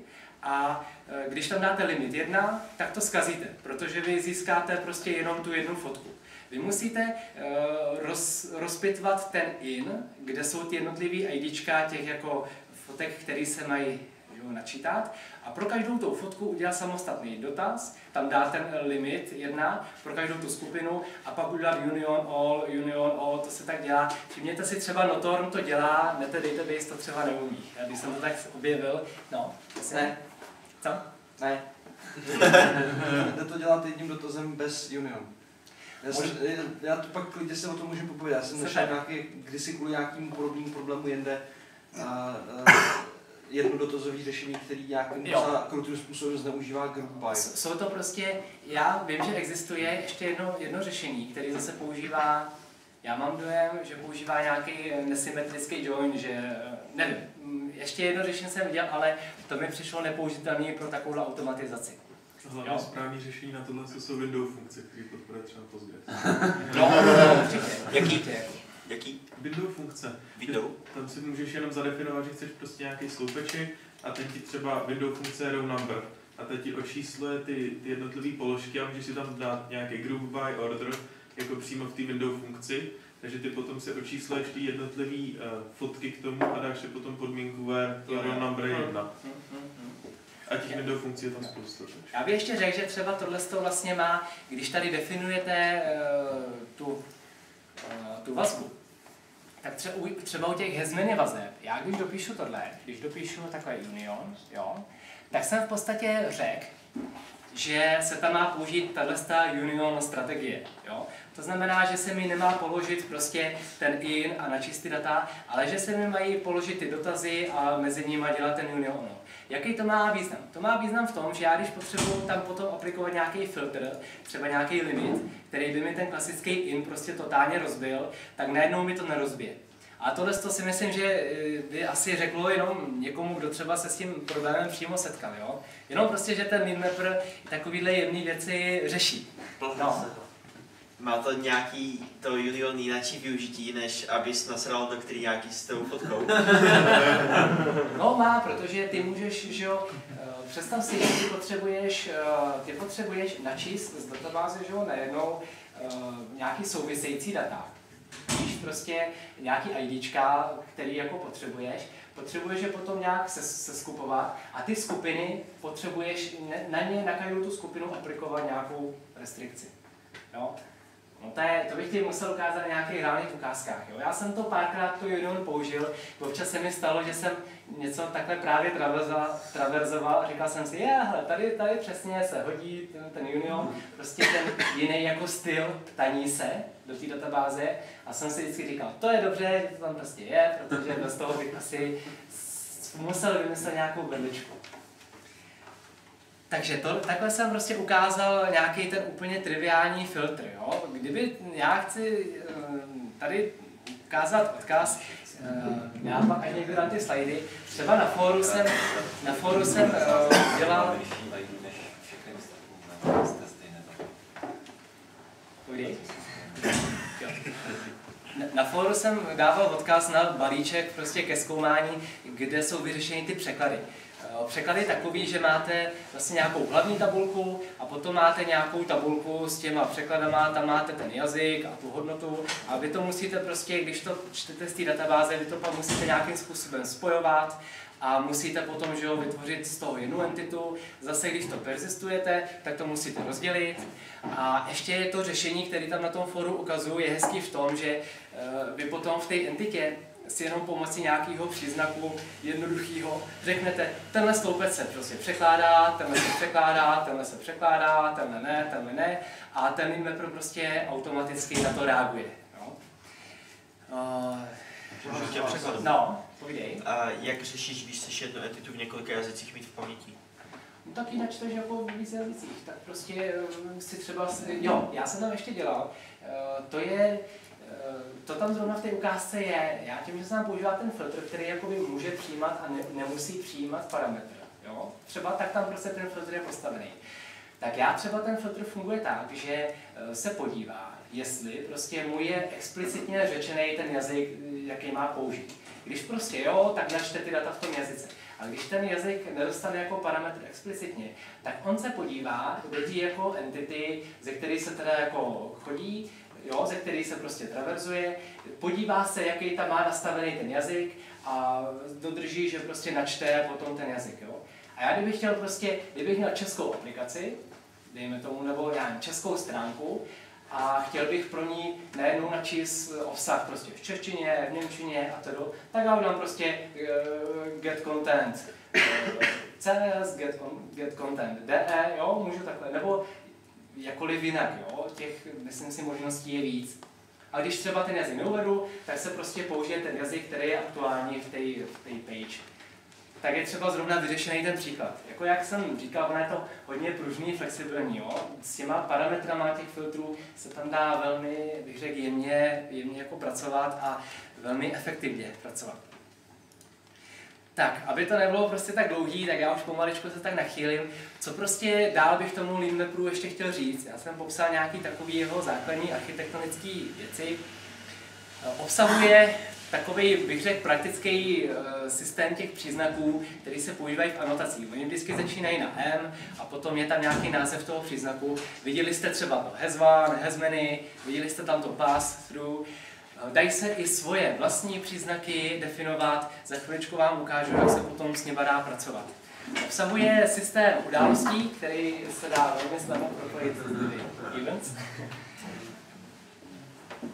a e, když tam dáte limit 1, tak to zkazíte, protože vy získáte prostě jenom tu jednu fotku. Vy musíte uh, roz, rozpitvat ten in, kde jsou ty jednotlivé IDčka těch jako fotek, které se mají jo, načítat. A pro každou tou fotku udělá samostatný dotaz, tam dá ten limit jedna pro každou tu skupinu a pak udělat union all, union all, to se tak dělá. Všimněte si třeba Notorm to dělá, Meta Database to třeba neumí. Já když jsem to tak objevil, no, jasně. Ne. Co? Ne. Jde to dělat jedním dotazem bez union. Já, jsem, já to pak klidně se o tom můžu popovědět. Já jsem našel nějaký, kdysi kvůli nějakým podobným problému jinde a, a, jedno dotazové řešení, který nějakým krutým způsobem zneužívá group by. Jsou to prostě, já vím, že existuje ještě jedno, jedno řešení, které zase používá, já mám dojem, že používá nějaký nesymetrický join, že nevím, ještě jedno řešení jsem viděl, ale to mi přišlo nepoužitelné pro takovou automatizaci. Hlavně správný řešení na tohle jsou window funkce, které podporuje třeba Postgres. no, no, určitě. Jaký? Jaký? Window funkce. Window? Tam si můžeš jenom zadefinovat, že chceš prostě nějaký sloupeček a teď ti třeba window funkce row number. A teď ti očísluje ty, ty jednotlivé položky a můžeš si tam dát nějaký group by order, jako přímo v té window funkci. Takže ty potom si očísluješ ty jednotlivé uh, fotky k tomu a dáš si potom podmínku where row number je jedna. A těch window funkcí je tam spousta. Já bych ještě řekl, že třeba tohle vlastně má, když tady definujete uh, tu, tu vazbu, tak třeba, třeba u těch hezmeny vazeb, já když dopíšu tohle, když dopíšu takhle union, jo, tak jsem v podstatě řekl, že se tam má použít tato union strategie. Jo? To znamená, že se mi nemá položit prostě ten in a načíst ty data, ale že se mi mají položit ty dotazy a mezi nimi dělat ten union. Jaký to má význam? To má význam v tom, že já když potřebuji tam potom aplikovat nějaký filtr, třeba nějaký limit, který by mi ten klasický in prostě totálně rozbil, tak najednou mi to nerozbije. A tohle to si myslím, že eh, by asi řeklo jenom někomu, kdo třeba se s tím problémem přímo setkal. Jo? Jenom prostě, že ten minmapper takovýhle jemné věci řeší. No. Má to nějaký to Julion jináčí využití, než abys nasral do který nějaký s tou fotkou? no má, protože ty můžeš, že jo, eh, představ si, že ty potřebuješ, eh, ty potřebuješ načíst z databáze, že jo, najednou nějaký související data víš prostě nějaký IDčka, který jako potřebuješ, potřebuješ je potom nějak se, se skupovat a ty skupiny potřebuješ na ně, na každou tu skupinu aplikovat nějakou restrikci. Jo? No to, je, to bych ti musel ukázat na nějakých reálných ukázkách. Jo? Já jsem to párkrát tu Union použil, občas se mi stalo, že jsem něco takhle právě traverzoval, traverzoval a říkal jsem si, je, hele, tady, tady přesně se hodí ten, ten Union, prostě ten jiný jako styl ptaní se do té databáze a jsem si vždycky říkal, to je dobře, že to tam prostě je, protože bez toho bych asi musel vymyslet nějakou vedličku. Takže to, takhle jsem prostě ukázal nějaký ten úplně triviální filtr. Jo? Kdyby já chci eh, tady ukázat odkaz, eh, já pak ani někdo dám ty slajdy, třeba na fóru jsem, na fóru jsem uh, dělal... Na, na fóru jsem dával odkaz na balíček prostě ke zkoumání, kde jsou vyřešeny ty překlady. Překlad je takový, že máte vlastně nějakou hlavní tabulku a potom máte nějakou tabulku s těma překladama, tam máte ten jazyk a tu hodnotu a vy to musíte prostě, když to čtete z té databáze, vy to pak musíte nějakým způsobem spojovat a musíte potom že jo, vytvořit z toho jednu entitu. Zase, když to persistujete, tak to musíte rozdělit. A ještě je to řešení, které tam na tom foru ukazuju, je hezký v tom, že vy potom v té entitě si jenom pomocí nějakého příznaku jednoduchého řeknete, tenhle sloupec se prostě překládá, tenhle se překládá, tenhle se překládá, tenhle ne, tenhle ne a ten mapper prostě automaticky na to reaguje. No, uh, no povídej. A jak řešíš, když chceš jednu entitu v několika jazycích mít v paměti? No tak jinak čteš jako v více jazycích, tak prostě si třeba, jo, já jsem tam ještě dělal, uh, to je, to tam zrovna v té ukázce je, já tím, že se tam používá ten filtr, který jakoby může přijímat a ne, nemusí přijímat parametr, jo? třeba tak tam prostě ten filtr je postavený. Tak já třeba ten filtr funguje tak, že eh, se podívá, jestli prostě mu je explicitně řečený ten jazyk, jaký má použít. Když prostě jo, tak načte ty data v tom jazyce. A když ten jazyk nedostane jako parametr explicitně, tak on se podívá do jako entity, ze kterých se teda jako chodí, jo, ze který se prostě traverzuje, podívá se, jaký tam má nastavený ten jazyk a dodrží, že prostě načte potom ten jazyk. Jo. A já kdybych chtěl prostě, kdybych měl českou aplikaci, dejme tomu, nebo já nevím, českou stránku, a chtěl bych pro ní najednou načíst obsah prostě v češtině, v němčině a tedy, tak já dám prostě uh, get content uh, CS, get, get content DE, jo, můžu takhle, nebo jakkoliv jinak, jo? těch, myslím si, možností je víc. A když třeba ten jazyk neuvedu, tak se prostě použije ten jazyk, který je aktuální v té v page. Tak je třeba zrovna vyřešený ten příklad. Jako jak jsem říkal, ono je to hodně pružný, flexibilní. Jo? S těma parametrama těch filtrů se tam dá velmi, bych řekl, jemně, jemně jako pracovat a velmi efektivně pracovat. Tak, aby to nebylo prostě tak dlouhý, tak já už pomaličku se tak nachýlím. Co prostě dál bych tomu Lean ještě chtěl říct? Já jsem popsal nějaký takový jeho základní architektonický věci. Obsahuje takový, bych řekl, praktický uh, systém těch příznaků, který se používají v anotacích. Oni vždycky začínají na M a potom je tam nějaký název toho příznaku. Viděli jste třeba to has many, viděli jste tam to pass through. Dají se i svoje vlastní příznaky definovat, za chviličku vám ukážu, jak se potom s nimi dá pracovat. Obsahuje systém událostí, který se dá velmi snadno propojit s events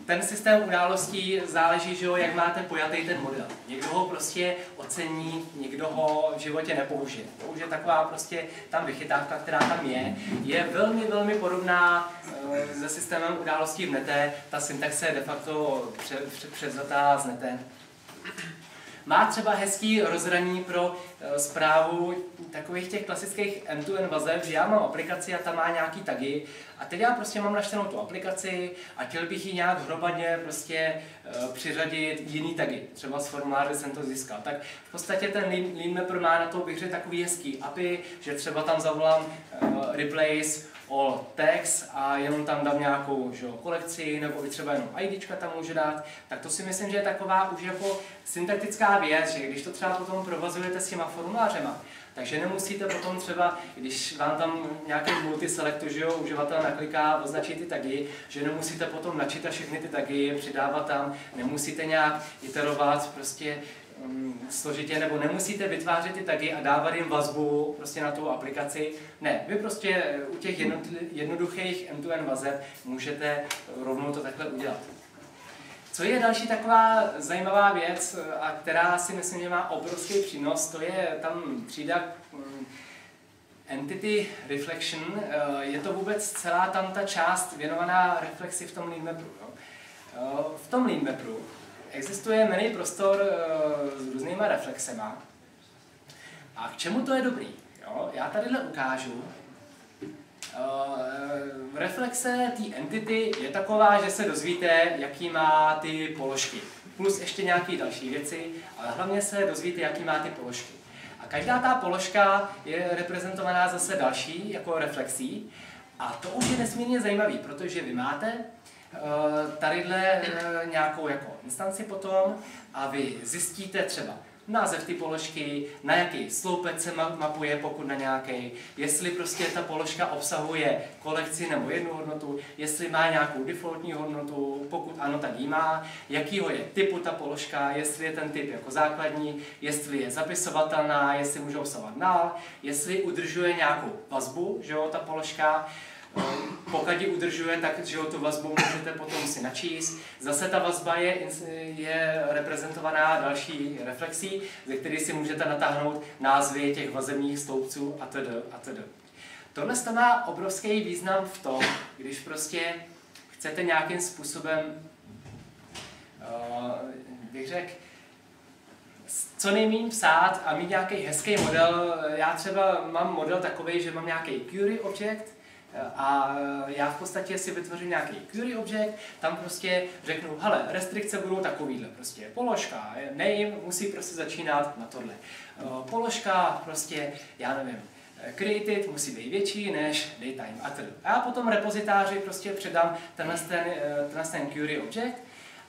ten systém událostí záleží, že jo, jak máte pojatý ten model. Někdo ho prostě ocení, někdo ho v životě nepoužije. Použije taková prostě tam vychytávka, která tam je. Je velmi, velmi podobná e, se systémem událostí v nete. Ta syntaxe je de facto převzatá z nete. Má třeba hezký rozhraní pro zprávu eh, takových těch klasických end-to-end vazeb, že já mám aplikaci a tam má nějaký tagy a teď já prostě mám naštěnou tu aplikaci a chtěl bych ji nějak hromadně prostě uh, přiřadit jiný tagy. Třeba z formuláře jsem to získal. Tak v podstatě ten Lean, Mapper má na to, bych řekl, takový hezký API, že třeba tam zavolám uh, replace all text a jenom tam dám nějakou že, kolekci, nebo i třeba jenom IDčka tam můžu dát, tak to si myslím, že je taková už jako syntaktická věc, že když to třeba potom provazujete s těma formulářema, takže nemusíte potom třeba, když vám tam nějaký multiselektu, že jo, uživatel nakliká, označí ty tagy, že nemusíte potom načítat všechny ty tagy, přidávat tam, nemusíte nějak iterovat, prostě mm, složitě, nebo nemusíte vytvářet ty tagy a dávat jim vazbu prostě na tu aplikaci. Ne, vy prostě u těch jednoduchých end-to-end vazeb můžete rovnou to takhle udělat. Co je další taková zajímavá věc, a která si myslím, že má obrovský přínos, to je tam třída mm, Entity Reflection. Eh, Je to vůbec celá tam ta část věnovaná reflexi v tom Lean jo? Eh, V tom Lean existuje jmený prostor eh, s různýma reflexema. A k čemu to je dobrý? Jo? Já tadyhle ukážu. Uh, reflexe té entity je taková, že se dozvíte, jaký má ty položky. Plus ještě nějaké další věci, ale hlavně se dozvíte, jaký má ty položky. A každá ta položka je reprezentovaná zase další, jako reflexí. A to už je nesmírně zajímavý, protože vy máte tadyhle uh, nějakou jako instanci potom a vy zjistíte třeba, název ty položky, na jaký sloupec se ma- mapuje, pokud na nějaký, jestli prostě ta položka obsahuje kolekci nebo jednu hodnotu, jestli má nějakou defaultní hodnotu, pokud ano, tak ji má, jakýho je typu ta položka, jestli je ten typ jako základní, jestli je zapisovatelná, jestli může obsahovat null, jestli udržuje nějakou vazbu, že jo, ta položka, Pokud ji udržuje, tak že tu vazbu můžete potom si načíst. Zase ta vazba je, je reprezentovaná další reflexí, ze které si můžete natáhnout názvy těch vazebních sloupců a td. a. Tohle to má obrovský význam v tom, když prostě chcete nějakým způsobem, uh, bych řekl, co nejméně psát a mít nějaký hezký model. Já třeba mám model takový, že mám nějaký query object, a já v podstatě si vytvořím nějaký query object, tam prostě řeknu, hele, restrikce budou takovýhle, prostě položka, name musí prostě začínat na tohle. Eh, Položka prostě, já nevím, eh, created musí být větší než daytime a tedy. A já potom repozitáři prostě předám tenhle ten, eh, tenhle ten query object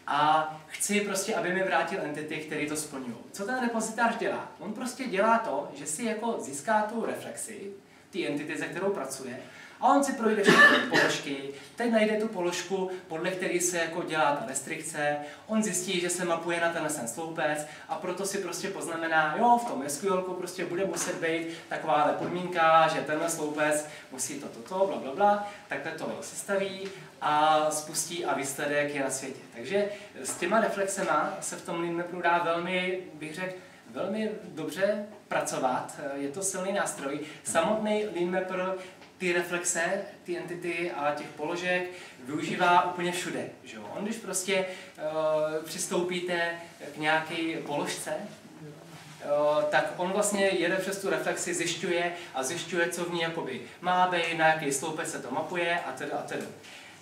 a chci prostě, aby mi vrátil entity, které to splňují. Co ten repozitář dělá? On prostě dělá to, že si jako získá tu reflexi, ty entity, se kterou pracuje, a on si projde všechny položky, teď najde tu položku, podle které se jako dělá ta restrikce, on zjistí, že se mapuje na tenhle ten sloupec a proto si prostě poznamená, jo, v tom SQL prostě bude muset být takováhle podmínka, že tenhle sloupec musí to, toto, bla, bla, bla, takhle to sestaví a spustí a výsledek je na světě. Takže s těma reflexema se v tom LeanMapu dá velmi, bych řekl, velmi dobře pracovat. Je to silný nástroj. Samotný LeanMapper ty reflexe, ty entity a těch položek využívá úplně všude. Že jo? On když prostě uh, přistoupíte k nějaké položce, uh, tak on vlastně jede přes tu reflexi, zjišťuje a zjišťuje, co v ní jakoby má být, na jaký sloupec se to mapuje a teda a teda.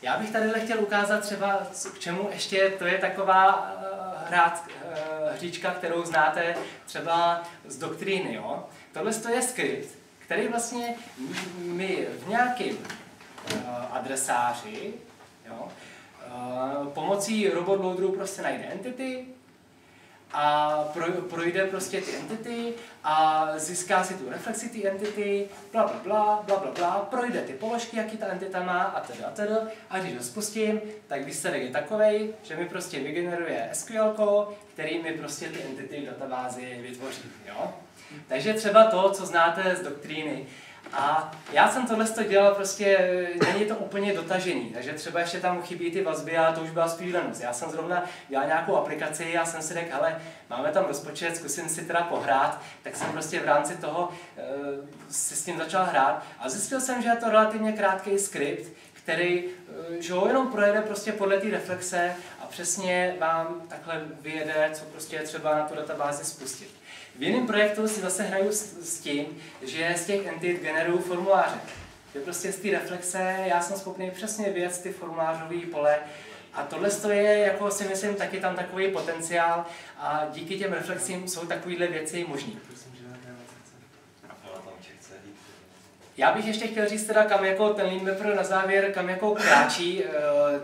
Já bych tady chtěl ukázat třeba, k čemu ještě, to je taková uh, hrát, hříčka, kterou znáte třeba z doktríny. Jo? Tohle to je skript, který vlastně my v nějakém uh, adresáři jo, uh, pomocí robot loaderu prostě najde entity a pro, projde prostě ty entity a získá si tu reflexi ty entity, bla bla bla, bla bla bla, projde ty položky, jaký ta entita má a teda a teda a když ho spustím, tak výsledek je takovej, že mi prostě vygeneruje SQL, který mi prostě ty entity v databázi vytvoří, jo? Takže třeba to, co znáte z doktríny. A já jsem tohle to dělal prostě, není to úplně dotažený, takže třeba ještě tam chybí ty vazby a to už byla spíš lenost. Já jsem zrovna dělal nějakou aplikaci a jsem si řekl, ale máme tam rozpočet, zkusím si teda pohrát, tak jsem prostě v rámci toho e, si s tím začal hrát a zjistil jsem, že je to relativně krátký skript, který, e, že ho jenom projede prostě podle té reflexe a přesně vám takhle vyjede, co prostě je třeba na tu databázi spustit. V jiném projektu si zase hraju s, s tím, že z těch entit generuju formuláře. Že prostě z té reflexe já jsem schopný přesně věc ty formulářové pole a tohle to je, jako si myslím, taky tam takový potenciál a díky těm reflexím jsou takovéhle věci možné. Já bych ještě chtěl říct teda, kam jako ten lean na závěr, kam jako kráčí, eh,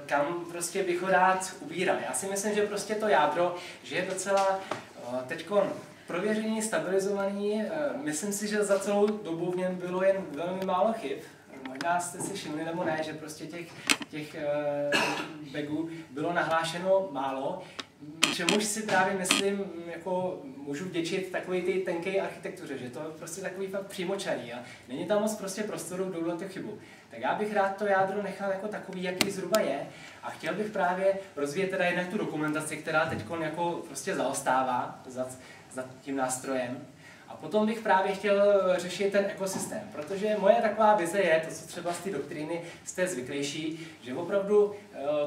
kam prostě bych ho rád ubíral. Já si myslím, že prostě to jádro, že je docela teďkon prověření, stabilizovaný. eh, Myslím si, že za celou dobu v něm bylo jen velmi málo chyb. Možná jste si všimli nebo ne, že prostě těch, těch uh, bagů bylo nahlášeno málo. čemuž si právě myslím, jako můžu vděčit takové ty tenké architektuře, že to je prostě takový fakt přímočarý a není tam moc prostě prostoru dovolit tu chybu. Tak já bych rád to jádro nechal jako takový, jaký zhruba je a chtěl bych právě rozvíjet teda jednak tu dokumentaci, která teď jako prostě zaostává za, za tím nástrojem, a potom bych právě chtěl řešit ten ekosystém, protože moje taková vize je, to, co třeba z té doktríny jste zvyklejší, že opravdu uh,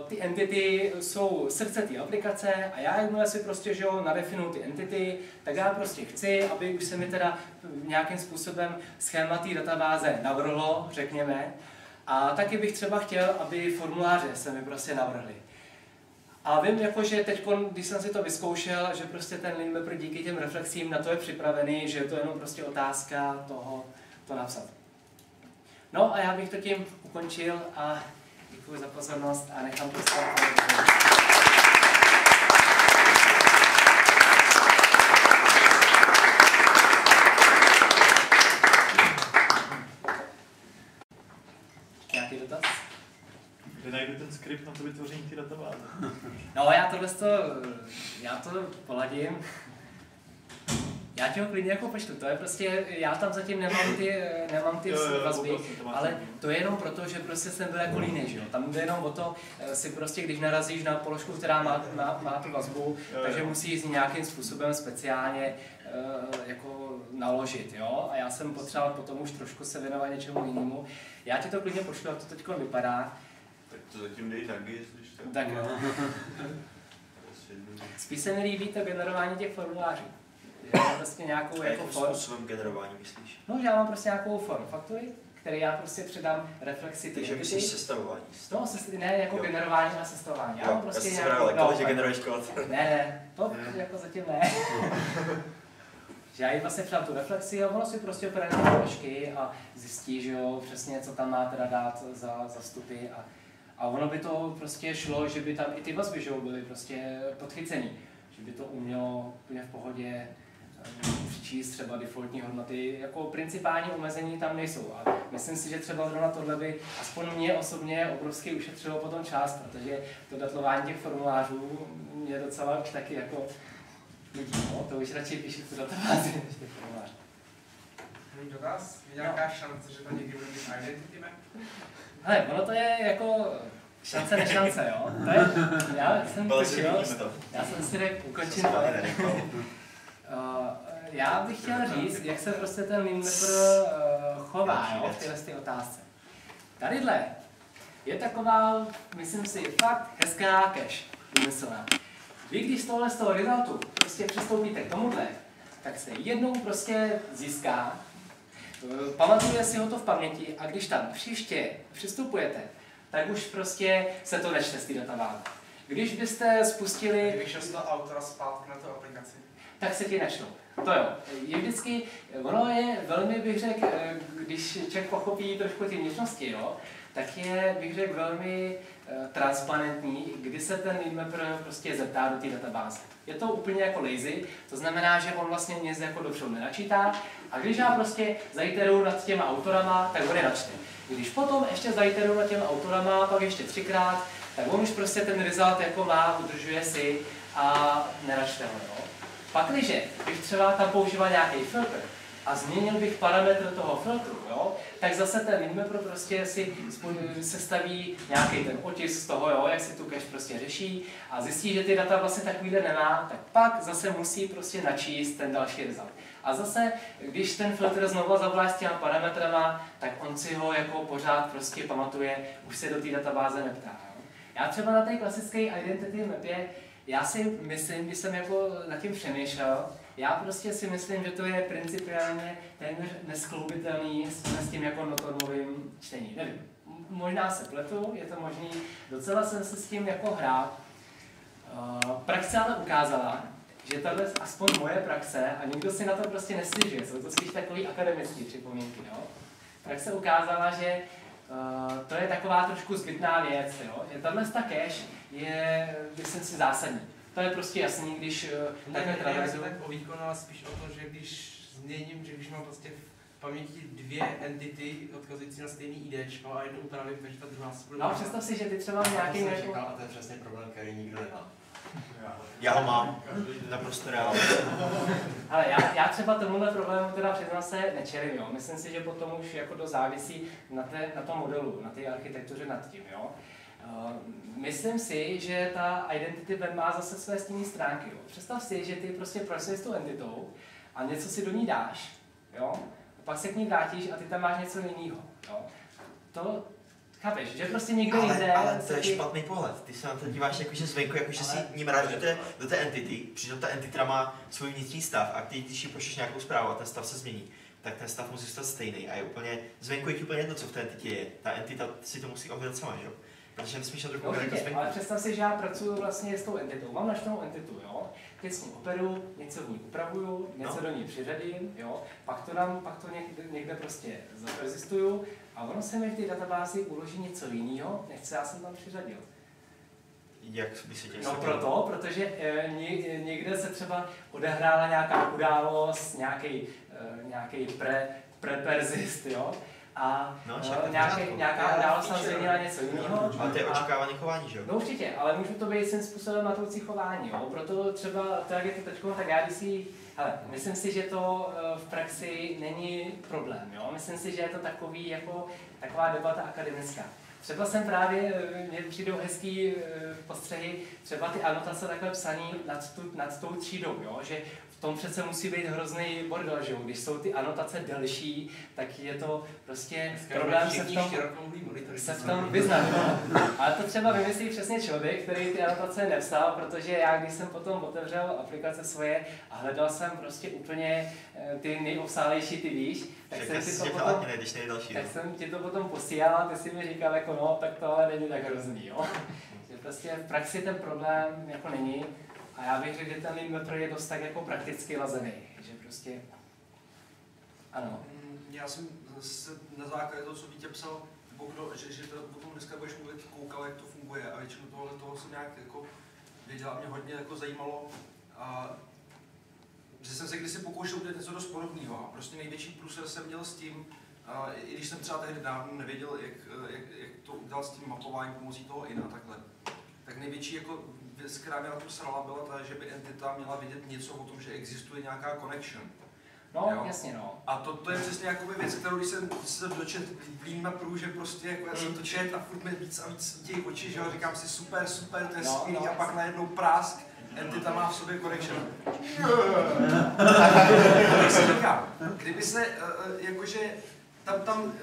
ty entity jsou srdce té aplikace a já jakmile si prostě, že jo, ty entity, tak já prostě chci, aby už se mi teda nějakým způsobem schéma té databáze navrhlo, řekněme, a taky bych třeba chtěl, aby formuláře se mi prostě navrhly. A vím, jako, že teď, když jsem si to vyzkoušel, že prostě ten lean mapper díky těm reflexím na to je připravený, že je to jenom prostě otázka toho to napsat. No a já bych to tím ukončil a děkuji za pozornost a nechám to Nějaký dotaz? Kde najdu ten skript na to vytvoření ty databáze? No já tohle to, já to poladím. Já ti ho klidně jako počtu, to je prostě, já tam zatím nemám ty, nemám ty Jo, jo, vazby, ale to je jenom proto, že prostě jsem byl jako líný, že jo. Tam jde jenom o to, eh, si prostě, když narazíš na položku, která má, má, má tu vazbu, Jo, takže jo. musí ji nějakým způsobem speciálně eh, jako naložit, jo. A já jsem potřeboval potom už trošku se věnovat něčemu jinému. Já ti to klidně pošlu, jak to teď vypadá. Tak to zatím dej taky, jestli tak. Tak jo. Spíš se mi líbí to generování těch formulářů. Že mám prostě nějakou jako Jakým form, způsobem generování myslíš? no, že já mám prostě nějakou form faktury, který já prostě předám reflexi ty Takže myslíš sestavování? No, se, ne jako Jo. generování a sestavování. Já mám Jo, já prostě jsem si nějakou, právě lekal, že generuješ kód. Ne, ne, to jako zatím ne. že já jí vlastně přidám tu reflexi a ono si prostě opere na položky a zjistí, že jo, přesně co tam má teda dát za, za vstupy a, a ono by to prostě šlo, že by tam i ty vazby, že byly prostě podchycený. Že by to umělo úplně v pohodě um, přičíst třeba defaultní hodnoty, jako principální omezení tam nejsou. A myslím si, že třeba zrovna tohle by aspoň mě osobně obrovsky ušetřilo potom čas, protože to datlování těch formulářů mě docela už taky jako lidí, no, to už radši píšu tu databázi než ty formuláře. Můj dotaz? Je nějaká šance, že to někdy bude mít identity map? Ale ono to je jako šance nešance, jo. To je, já jsem to. já jsem si řekl, ukončil Jsem to. Uh, já bych chtěl říct, jak se prostě ten mapper uh, chová Další jo, v téhle ty otázce. Tadyhle je taková, myslím si, fakt hezká cache vymyslená. Vy, když z tohle z toho resultu prostě přistoupíte k tomuhle, tak se jednou prostě získá, eh, pamatuje si ho to v paměti a když tam příště přistupujete, tak už prostě se to nečte z té databáze. Když byste spustili Kdybych šel autora zpátky na tu aplikaci. tak se ti načnou. To jo. Je vždycky, ono je velmi, bych řekl, eh, když člověk pochopí trošku ty vnitřnosti, jo, tak je, bych řekl, velmi eh, transparentní, kdy se ten lead mapper prostě zeptá do té databáze. Je to úplně jako lazy, to znamená, že on vlastně nic jako dopředu nenačítá a když já prostě zaiteruju nad těma autorama, tak on je načte. Když potom ještě zaiteruju nad těma autorama, pak ještě třikrát, tak on už prostě ten result jako má, udržuje si a neračte ho. Jo? Pakliže bych třeba tam používal nějaký filtr a změnil bych parametr toho filtru, jo, tak zase ten Inmapper prostě si sestaví nějaký ten otisk z toho, jo, jak si tu cache prostě řeší a zjistí, že ty data vlastně takovýhle nemá, tak pak zase musí prostě načíst ten další result. A zase, když ten filtr znovu zavolá s těma parametrama, tak on si ho jako pořád prostě pamatuje, už se do té databáze neptá. Jo. Já třeba na té klasické identity mapě já si myslím, když jsem jako nad tím přemýšlel, já prostě si myslím, že to je principiálně téměř neskloubitelný s tím, jako notormovým čtením. Nevím, možná se pletu, je to možný, docela jsem se s tím jako hrál. Uh, praxe ale ukázala, že tohle aspoň moje praxe a nikdo si na to prostě neslyžuje, jsou to spíš takový akademické připomínky. Jo? Praxe ukázala, že uh, to je taková trošku zbytná věc, jo? že tahle ta cache je, myslím si, zásadní. To je prostě jasný, když uh, takhle traverzuju. tak o výkon, ale spíš o to, že když změním, že když mám prostě v paměti dvě entity odkazující na stejný ID a jednu upravím, takže ta druhá se bude... No, představ si, že ty třeba nějaký jsem jako... říkal, a to je přesně problém, který nikdo nemá. Já ho mám, naprosto reálně. Ale já, já třeba tomuhle problému teda přiznám se nečelím, jo. Myslím si, že potom už jako to závisí na, té, na tom modelu, na té architektuře nad tím, jo. Uh, myslím si, že ta identity web má zase své stinné stránky. Jo. Představ si, že ty prostě pracuješ s tou entitou a něco si do ní dáš, jo. A pak se k ní vrátíš a ty tam máš něco jiného, jo. To, chápeš, že prostě někde Ale, jinde... ale to je ty- špatný pohled. Ty se na to díváš jakože zvenku, jakože si Ale- ním rád do té, do té entity, přitom ta entita má svůj vnitřní stav a ty, když jí pošleš nějakou zprávu a ten stav se změní, tak ten stav musí zůstat stejný a je úplně, zvenku je ti úplně jedno, co v té entitě je. Ta entita si to musí ohledat sama, že jo? Protože nesmíš na koukat jako ale představ si, že já pracuji vlastně s tou entitou. Mám naštou entitu, jo? Teď s ní operu, něco v ní upravuju, něco No. do ní přiřadím, jo? Pak to dám, pak to někde, někde prostě zapersistuju a ono se mi v té databázi uloží něco jiného, než co já jsem tam přiřadil. Jak by se tě No proto, protože e, ně, někde se třeba odehrála nějaká událost, nějaký, e, nějaký pre, preperzist, jo? A No, v nějaký, pořádku. nějaká událost tam změnila něco jiného. Ale to je a- očekávané chování, že jo? No určitě, ale můžu to být svým způsobem matoucí chování, jo? proto třeba, to jak je to teď, tak já když si, hele, myslím si, že to eh, v praxi není problém, jo? myslím si, že je to takový, jako, taková debata akademická. Třeba jsem právě, eh, mně přijdou hezký eh, postřehy, třeba ty anotace takhle psaný nad, tu, nad tou třídou, jo? že v tom přece musí být hrozný bordel, že jo? když jsou ty anotace delší, tak je to prostě problém se v tom, se v tom vyznat. No. Ale to třeba vymyslí přesně člověk, který ty anotace nepsal, protože já, když jsem potom otevřel aplikace svoje a hledal jsem prostě úplně eh, ty nejobsálejší, ty víš, tak jsem si to potom, chladně nejdeš nejdalší. tak jsem ti to potom posílal a ty si mi říkal jako no, tak to ale není tak hrozný, jo. Že prostě v praxi ten problém jako není a já bych řekl, že ten mapper je dost tak jako prakticky lazený, že prostě ano. Mm, Já jsem se na základě toho, co Vítě psal, kdo, že, že to, o tom dneska budeš mluvit, koukal, jak to funguje a většinu tohle toho jsem nějak jako věděl a mě hodně jako zajímalo. A že jsem se kdysi pokoušel udělat něco dost podobného a prostě největší průser jsem měl s tím, a i když jsem třeba tehdy dávno nevěděl, jak, jak, jak to udělat s tím mapováním pomocí toho INA a takhle, tak největší jako věc, která mě na to srala, byla ta, že by entita měla vědět něco o tom, že existuje nějaká connection. No, Jo. jasně no. A to, to je přesně jakoby věc, kterou když jsem se dočet v Lean Maperu, že prostě jako já jsem to čet a furt mi víc a víc těch očí, že jo, říkám si super, super, to je No, skvělý no. a pak najednou prásk, entita má v sobě connection. Tak si říkám, kdyby se, eh, jakože, tam, tam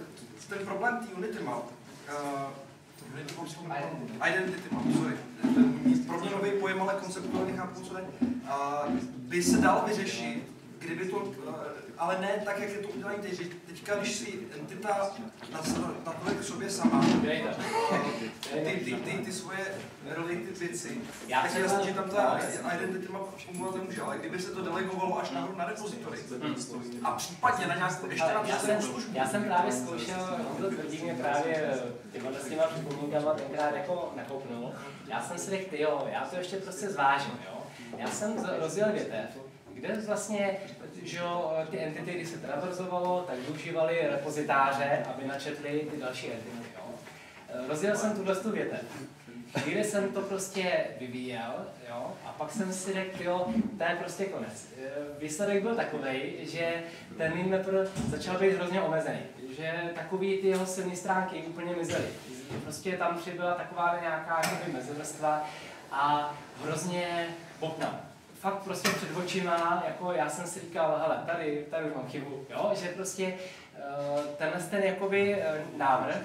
ten problém té Unity map, uh, Identity map, sorry. Pro mě nový pojem, ale konceptuálně nechápu, co. Uh, by se dal vyřešit, kdyby to, uh, ale ne tak, jak je to udělané teď. že Teďka, když si entita napoje k sobě sama, ty, ty, ty, ty svoje related věci, Já tak je jasný, že tam ta identity map fungovat nemůže, ale kdyby se to delegovalo až nahoru na repozitory a případně na nějakou, ještě na já, jsem, já jsem právě zkoušel, to tvrdí mě právě tyhle s těma připomínkama tenkrát jako nakopnul. Já jsem si řekl, jo, já to ještě prostě zvážím, jo. Já jsem rozjel větev, kde vlastně, že jo, ty entity, když se traverzovalo, tak využívali repozitáře, aby načetli ty další entity, jo. Rozjel jsem tuhle tu větev. Chvíli jsem to prostě vyvíjel, jo, a pak jsem si řekl, jo, to je prostě konec. E, Výsledek byl takový, že ten mapper začal být hrozně omezený, že takový ty jeho silné stránky úplně mizely. Prostě tam přibyla taková nějaká mezivrstva a hrozně bobna. Fakt prostě před očima, jako já jsem si říkal, hele, tady, tady už mám chybu, jo, že prostě eh, tenhle ten jakoby eh, návrh,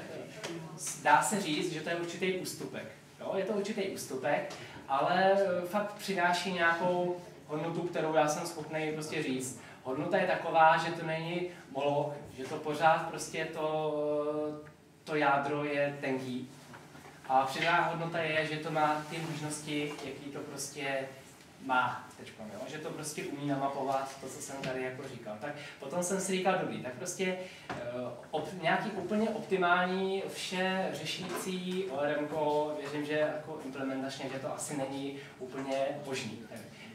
dá se říct, že to je určitý ústupek. Jo? Je to určitý ústupek, ale eh, fakt přináší nějakou hodnotu, kterou já jsem schopný prostě říct. Hodnota je taková, že to není moloch, že to pořád prostě to, to jádro je tenký. A přidaná hodnota je, že to má ty možnosti, jaký to prostě má teďko, jo? že to prostě umí namapovat to, co jsem tady jako říkal. Tak potom jsem si říkal, dobrý, tak prostě uh, op, nějaký úplně optimální vše řešící ORM, věřím, že jako implementačně, že to asi není úplně možný.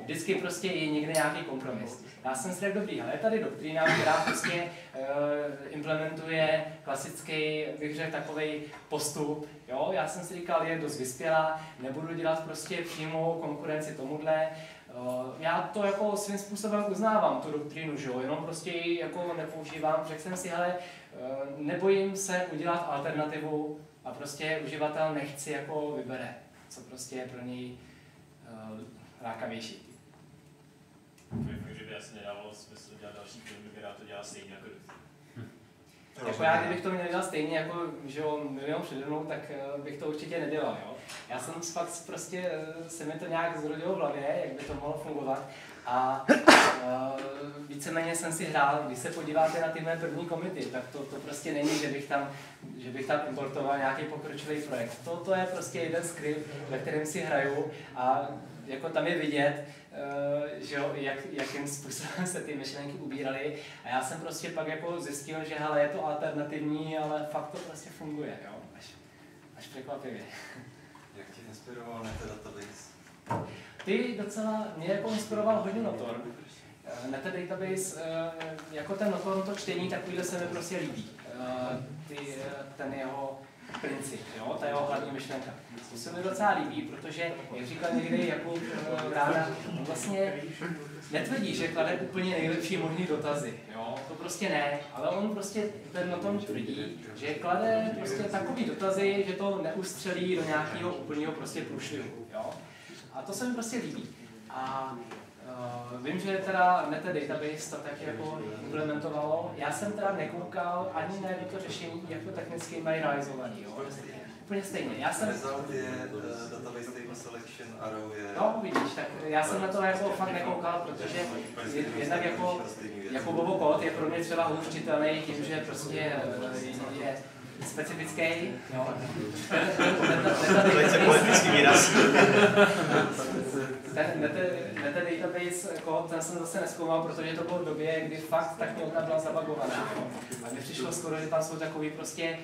Vždycky prostě je někde nějaký kompromis. Já jsem si řekl, dobrý, ale je tady doktrína, která prostě uh, implementuje klasický, bych řekl, takový postup, jo, já jsem si říkal, je dost vyspělá, nebudu dělat prostě přímou konkurenci tomuhle, Uh, já to jako svým způsobem uznávám, tu doktrínu, že jo, jenom prostě ji jako nepoužívám. Řekl jsem si, hele, uh, nebojím se udělat alternativu a prostě uživatel nechci jako vybere, co prostě je pro něj uh, lákavější. Takže by asi nedávalo smysl dělat další film, která to dělá stejně jako Jako já, kdybych to měl dělat stejně jako že jo, milion přede mnou, tak uh, bych to určitě nedělal. Jo? Já jsem fakt prostě, uh, se mi to nějak zrodilo v hlavě, jak by to mohlo fungovat. A uh, víceméně jsem si hrál, když se podíváte na ty mé první komity, tak to, to prostě není, že bych tam, že bych tam importoval nějaký pokročilý projekt. To, to je prostě jeden skript, ve kterém si hraju a jako tam je vidět, uh, že jo, jak, jakým způsobem se ty myšlenky ubíraly. A já jsem prostě pak jako zjistil, že hele, je to alternativní, ale fakt to prostě funguje, jo, až, až překvapivě. Jak tě inspiroval Nete Database? Ty docela mě jako inspiroval hodně Notor. Eh, Meta Database, eh, jako ten Notor, to čtení, takovýhle se mi prostě líbí. Eh, Ty, ten jeho princip, jo, ta jeho hlavní myšlenka. To se mi docela líbí, protože, jak říkal někdy Jakub Ráda, vlastně netvrdí, že klade úplně nejlepší možný dotazy, jo, to prostě ne, ale on prostě ten na tom tvrdí, že klade prostě takový dotazy, že to neustřelí do nějakého úplného prostě průšvihu, jo. A to se mi prostě líbí. A uh, vím, že teda Meta Database to tak jako implementovalo. Já jsem teda nekoukal ani na to řešení, jak to technicky mají realizovaný. Jo? Úplně stejně. Já jsem... Result je uh, Database Table Selection, Arrow je... No, vidíš, tak já jsem na to jako fakt nekoukal, protože jednak jako, jako Bobo Code je pro mě třeba hůř čitelný tím, že prostě eh, je specifický, jo. Velice politický výraz. Ten meta database, jako, ten jsem zase neskoumal, protože to bylo v době, kdy fakt ta knihovna byla zabagovaná. Jo. A mi přišlo skoro, že tam jsou takový prostě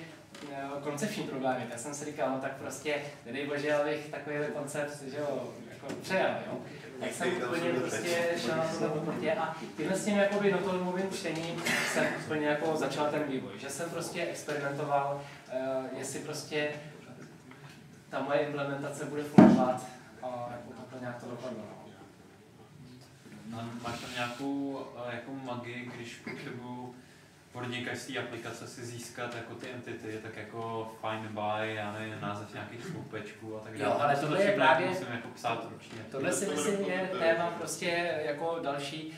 koncepční problémy, tak jsem si říkal, no tak prostě, nedej bože, abych takový koncept, že jo, jako přejel, jo. Tak jsem úplně prostě šel na to poprtě a tímhle s tím jakoby notorovým čtením jsem úplně jako začal ten vývoj, že jsem prostě experimentoval, uh, jestli prostě ta moje implementace bude fungovat a jako to nějak to dopadlo. No, máš tam nějakou jako magii, když potřebuju od někaž z té aplikace si získat jako ty entity, tak jako find by, já nevím, název nějakých sloupečků a tak dále. Jo, ale to tohle je právě, musím jako psát ručně. Tohle si myslím je téma prostě jako další,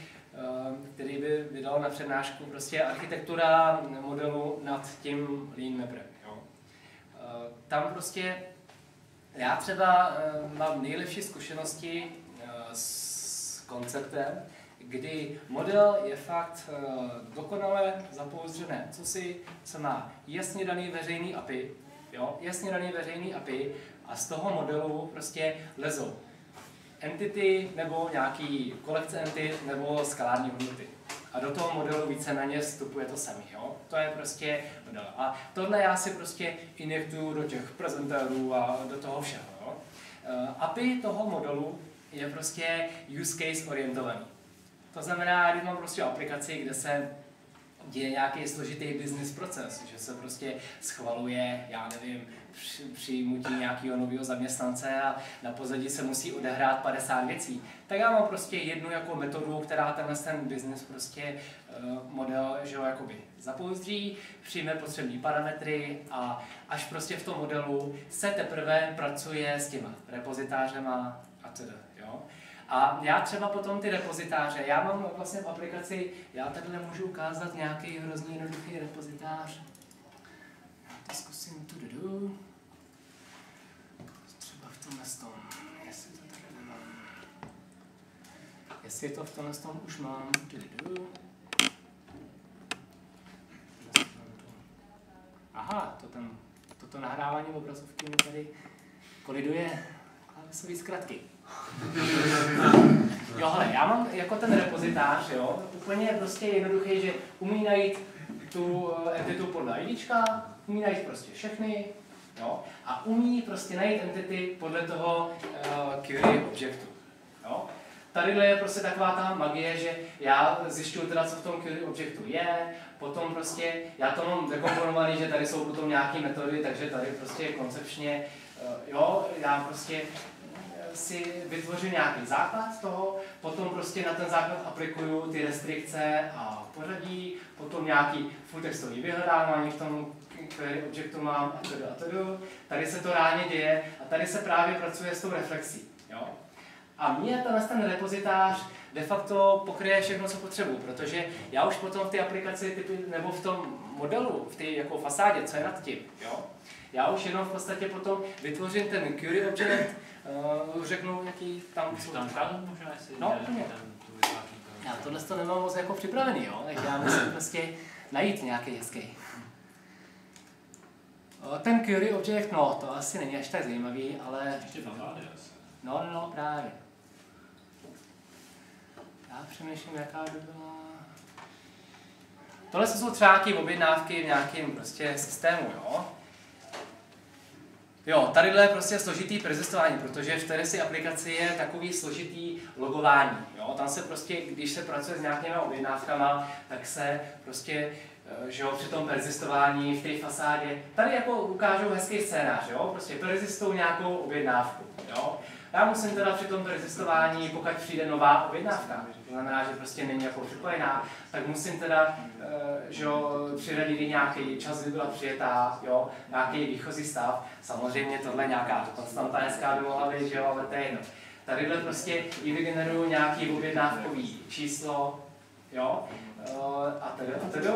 který by vydal na přednášku, prostě architektura modelu nad tím lean maprem. Jo. Tam prostě já třeba mám nejlepší zkušenosti s konceptem, kdy model je fakt uh, dokonale zapouzdřené, co si, co má jasně daný veřejný API, jo, jasně daný veřejný API a z toho modelu prostě lezou entity nebo nějaký kolekce entit nebo skalární hodnoty. A do toho modelu víceméně vstupuje to samý, jo? To je prostě model. A tohle já si prostě injektuju do těch prezentérů a do toho všeho, jo? Uh, API toho modelu je prostě use case orientovaný. To znamená, když mám prostě aplikaci, kde se děje nějaký složitý business proces, že se prostě schvaluje, já nevím, přijmutí nějakého nového zaměstnance a na pozadí se musí odehrát 50 věcí. Tak já mám prostě jednu jako metodu, která tenhle ten business prostě uh, model, že jo, jakoby zapouzdří, přijme potřební parametry a až prostě v tom modelu se teprve pracuje s těma repozitářema a teda. A já třeba potom ty repozitáře, já mám vlastně v aplikaci, já tady nemůžu ukázat nějaký hrozně jednoduchý repozitář. Já to zkusím tu du. Třeba v tomhle tom, jestli to tady nemám. Jestli to v tomhle tom už mám, tu du. Aha, to tam, toto nahrávání obrazovky mi tady koliduje klávesové zkratky. Jo, hele, já mám jako ten repozitář, jo, úplně prostě jednoduchý, že umí najít tu eh, entitu podle IDčka, umí najít prostě všechny, jo, a umí prostě najít entity podle toho uh, query objektu, jo. Tadyhle je prostě taková ta magie, že já zjišťuju teda, co v tom query objektu je, potom prostě, já to mám dekomponovaný, že tady jsou potom nějaké metody, takže tady prostě koncepčně, eh, jo, já prostě si vytvořím nějaký základ toho, potom prostě na ten základ aplikuju ty restrikce a pořadí, potom nějaký full textový vyhledávání v tom query objektu mám a tedy a tedy. Tady se to reálně děje a tady se právě pracuje s tou reflexí. Jo? A mě tenhle ten repozitář de facto pokryje všechno, co potřebuji, protože já už potom v té aplikaci typy, nebo v tom modelu, v té jako fasádě, co je nad tím, jo? já už jenom v podstatě potom vytvořím ten query object, uh, řeknu nějaký tam... Můžu tam ukázat možná, jestli No, úplně. ten, tu vytváří to. Já tohle to nemám moc jako připravený, jo? takže já musím prostě najít nějaký hezký. O, Ten query object, no, to asi není až tak zajímavý, ale... Ještě. No, no, no, právě. Já přemýšlím, jaká by byla... Tohle jsou třeba nějaké objednávky v nějakém prostě systému, jo? Jo, tadyhle je prostě složitý persistování, protože v té si aplikaci je takový složitý logování. Jo? Tam se prostě, když se pracuje s nějakými objednávkama, tak se prostě eh, že jo, při tom persistování v té fasádě, tady jako ukážou hezký scénář, jo? prostě persistují nějakou objednávku. Jo? Já musím teda při tom persistování, pokud přijde nová objednávka, to znamená, že prostě není jako připojená, tak musím teda eh, že jo, přiradit nějaký čas, kdy byla přijetá, jo, nějaký výchozí stav. Samozřejmě tohle nějaká konstanta hezká by mohla být, že jo, ale to je jedno. Tadyhle prostě i vygeneruju nějaký objednávkový číslo, jo, eh, a tedy, a tedy,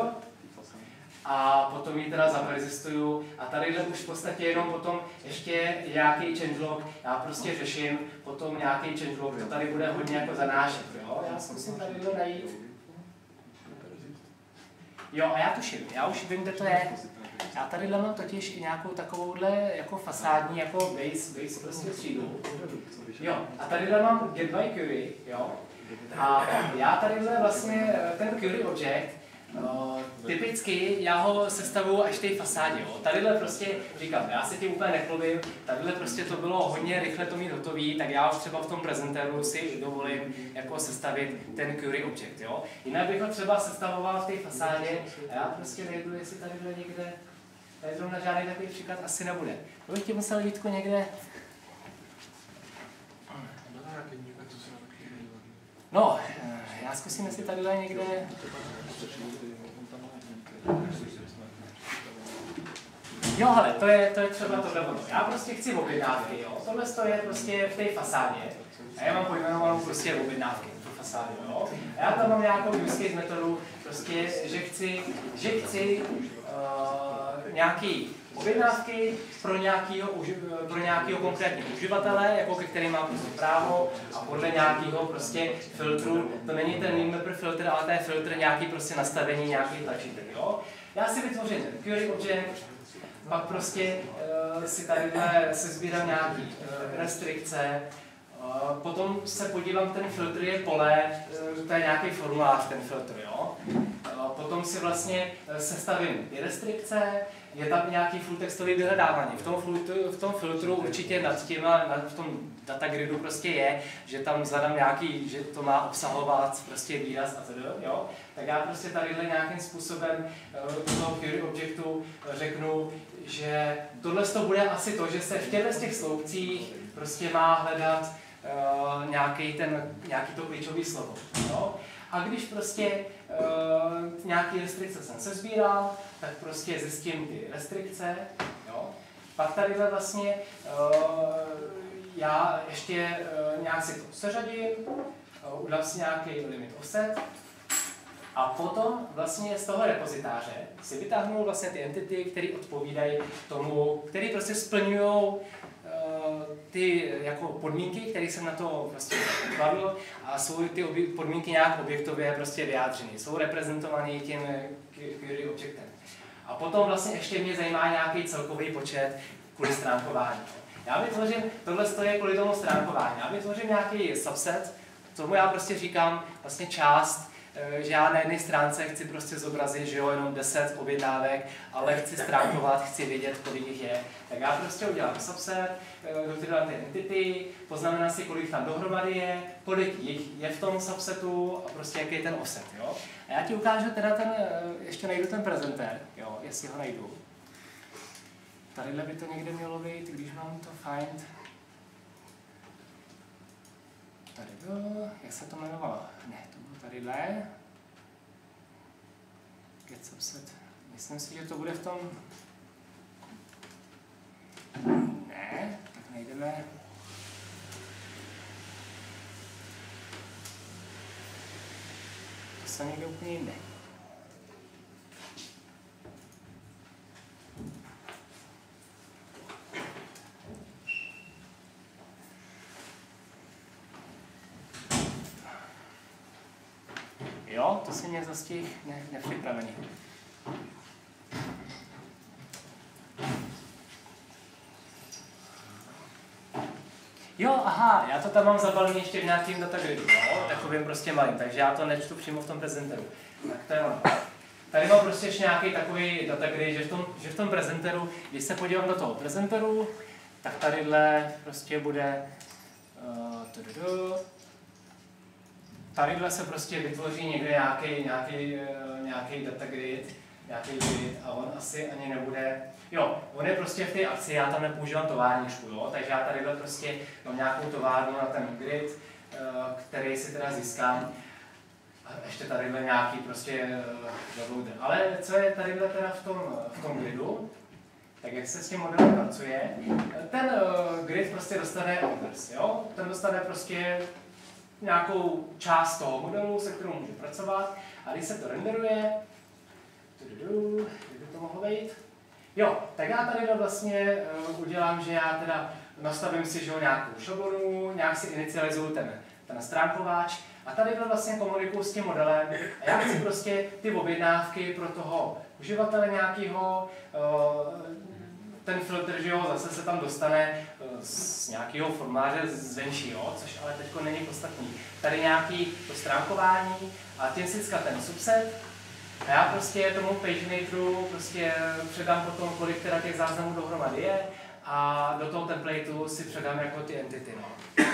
a potom ji teda zapersistuju a tady už v podstatě jenom potom ještě nějaký changelog, já prostě řeším potom nějaký changelog, jo. tady bude hodně jako zanášet, jo, já zkusím tady najít. Jo, a já tuším, já už vím, kde to je. Já tady mám totiž i nějakou takovouhle jako fasádní, jako base, base prostě třídu. Jo, a tady mám get by query, jo. A já tady vlastně ten query object, No, typicky já ho sestavuju až té fasádě. Jo. Tadyhle prostě, říkám, já si tím úplně nechlubím, tadyhle prostě to bylo hodně rychle to mít hotový, tak já už třeba v tom prezentéru si dovolím jako sestavit ten query object. Jo. Jinak bych ho třeba sestavoval v té fasádě a já prostě nejdu, jestli tadyhle někde, tady zrovna žádný takový příklad asi nebude. To bych ti musel Vítku někde No, já zkusím, jestli tadyhle někde... Jo, ale to je, to je třeba tohle ono. Já prostě chci objednávky, jo. Tohle to je prostě v té fasádě. A já mám pojmenovanou prostě objednávky, tu fasádu, jo. A já tam mám nějakou use case metodu, prostě, že chci, že chci uh, nějaký objednávky pro nějakého, pro nějakého konkrétního uživatele, jako ke kterým mám prostě právo a podle nějakého prostě filtru, to není ten name filtr, ale to je filtr nějaký prostě nastavení, nějaký tlačitel, jo. Já si vytvořím ten query object, pak prostě uh, si tady se sbírám nějaký uh, restrikce, uh, potom se podívám, ten filtr je pole, uh, to je nějaký formulář, ten filtr, jo. Uh, potom si vlastně sestavím ty restrikce, je tam nějaký full textový vyhledávání. V tom, filtru, v tom filtru určitě nad tím, nad, v tom data gridu prostě je, že tam zadám nějaký, že to má obsahovat prostě výraz a tedy, jo. Tak já prostě tadyhle nějakým způsobem do toho query objektu řeknu, že tohle to bude asi to, že se v těchto z těch sloupcích prostě má hledat uh, nějaký, ten, nějaký to klíčový slovo. Jo? A když prostě uh, nějaký restrikce jsem se sbíral, tak prostě zjistím ty restrikce. Jo? Pak tady vlastně uh, já ještě uh, nějak si to seřadím, uh, udám si nějaký limit offset, a potom vlastně z toho repozitáře si vytáhnu vlastně ty entity, které odpovídají tomu, které prostě splňují uh, ty jako podmínky, které jsem na to prostě kladl a jsou ty podmínky nějak objektově prostě vyjádřeny. Jsou reprezentované tím query objektem. A potom vlastně ještě mě zajímá nějaký celkový počet kvůli stránkování. Já vytvořím, tohle je kvůli tomu stránkování, já vytvořím nějaký subset, tomu já prostě říkám vlastně část eh, že já na jedné stránce chci prostě zobrazit, že jo, jenom 10 objednávek, ale chci stránkovat, chci vědět, kolik jich je. Tak já prostě udělám subset, eh, do ty ty entity, poznamenám si, kolik tam dohromady je, kolik jich je v tom subsetu a prostě jaký je ten offset, jo. A já ti ukážu teda ten, eh, ještě najdu ten prezentér, jo, jestli ho najdu. Tadyhle by to někde mělo být, když mám to find. Tady byl, jak se to jmenovalo? Ne, to bylo tadyhle. Get subset. Myslím si, že to bude v tom... Ne, tak najdeme... To jsem někde úplně jinde. Jo, to si mě zastih ne, nepřipravený. Jo, aha, já to tam mám zabalený ještě v nějakým datagridu, no, takovým prostě malým, takže já to nečtu přímo v tom prezenteru. Tak to je ono. Tady mám prostě ještě nějaký takový datagrid, že v tom, že v tom prezenteru, když se podívám do toho prezenteru, tak tadyhle prostě bude uh, tududu, tadyhle se prostě vytvoří někde nějaký, nějaký, eh, nějaký datagrid, nějaký grid a on asi ani nebude, jo, on je prostě v té akci, já tam nepoužívám továrničku, jo, takže já tadyhle prostě mám nějakou továrnu na ten grid, eh, který si teda získám. A ještě tadyhle nějaký prostě downloader. Ale co je tadyhle teda v tom, v tom gridu, tak jak se s tím modelem pracuje, ten grid prostě dostane orders, jo? Ten dostane prostě nějakou část toho modelu, se kterou může pracovat. A když se to renderuje, kdyby to mohlo být, jo, tak já tady vlastně uh, udělám, že já teda nastavím si že nějakou šablonu, nějak si inicializuju ten, ten stránkováč a tady vlastně komunikuju s tím modelem a já chci prostě ty objednávky pro toho uživatele nějakého, uh, ten filtr, že jo, zase se tam dostane eh, z nějakého formáře zvenčí, jo, což ale teď není podstatný. Tady nějaký to stránkování a tím si ten subset a já prostě tomu paginatoru prostě předám potom, kolik teda těch záznamů dohromady je a do toho templateu si předám jako ty entity. No.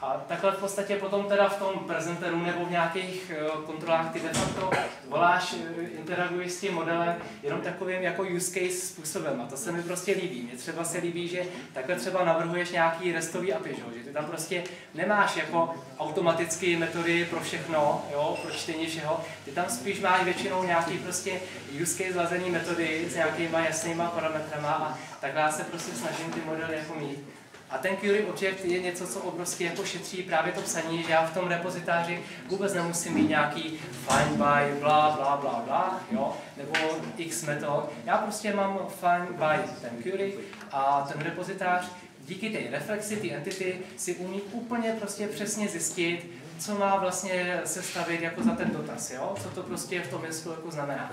A takhle v podstatě potom teda v tom prezenteru nebo v nějakých eh, kontrolách ty de facto voláš, eh, interaguješ s tím modelem jenom takovým jako use case způsobem a to se mi prostě líbí. Mně třeba se líbí, že takhle třeba navrhuješ nějaký restový API, že ty tam prostě nemáš jako automatické metody pro všechno, jo, pro čtení všeho, ty tam spíš máš většinou nějaký prostě use case zlazený metody s nějakýma jasnýma parametrama a takhle já se prostě snažím ty modely jako mít. A ten query object je něco, co obrovsky jako šetří právě to psaní, že já v tom repozitáři vůbec nemusím mít nějaký find by bla bla bla bla, jo, nebo x metod. Já prostě mám find by ten query a ten repozitář díky té reflexi, ty entity, si umí úplně prostě přesně zjistit, co má vlastně sestavit jako za ten dotaz, jo? co to prostě v tom myslu jako znamená.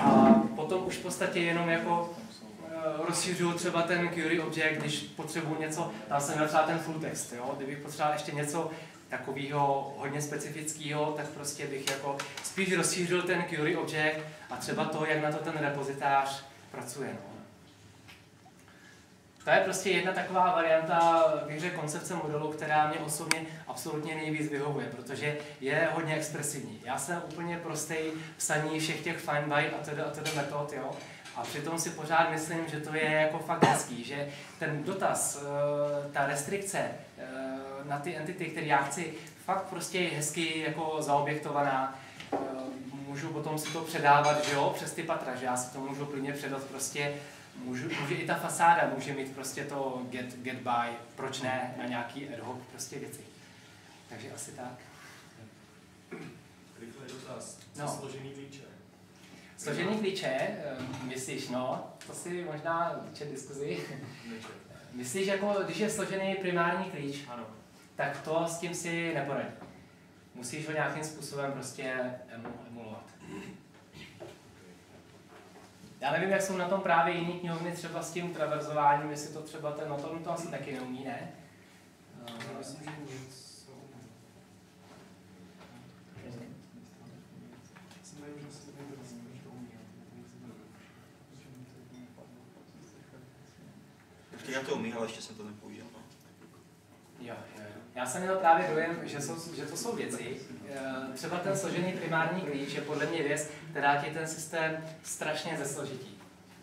A potom už v podstatě jenom jako rozšiřuju třeba ten query object, když potřebuji něco, tam jsem měl třeba ten full text, jo? kdybych potřeboval ještě něco takového hodně specifického, tak prostě bych jako spíš rozšířil ten query object a třeba to, jak na to ten repozitář pracuje. No. To je prostě jedna taková varianta v hře koncepce modelu, která mě osobně absolutně nejvíc vyhovuje, protože je hodně expresivní. Já jsem úplně prostý psaní všech těch find by a tedy, a tedy metod, jo. A přitom si pořád myslím, že to je jako fakt hezký, že ten dotaz, eh, ta restrikce eh, na ty entity, které já chci, fakt prostě je hezky jako zaobjektovaná. Eh, můžu potom si to předávat, že jo, přes ty patra, že já si to můžu klidně předat prostě Můžu, může i ta fasáda může mít prostě to get, get by, proč ne, na nějaký ad hoc prostě věci. Takže asi tak. Rychlý dotaz. No. Složený klíče. Složený klíče, eh, myslíš, no, to si možná čet diskuzi. Myslíš, jako když je složený primární klíč, ano. tak to s tím si neporadí. Musíš ho nějakým způsobem prostě emulovat. Já nevím, jak jsou na tom právě jiní knihovny třeba s tím traverzováním, jestli to třeba ten Notorn to asi taky neumí, ne? Já myslím, že něco. Já to umím, ale ještě jsem to nepoužil. No. Jo, jo. Já jsem měl právě dojem, že, jsou, že to jsou věci. eh, Třeba ten složený primární klíč je podle mě věc, která ti ten systém strašně zesložití.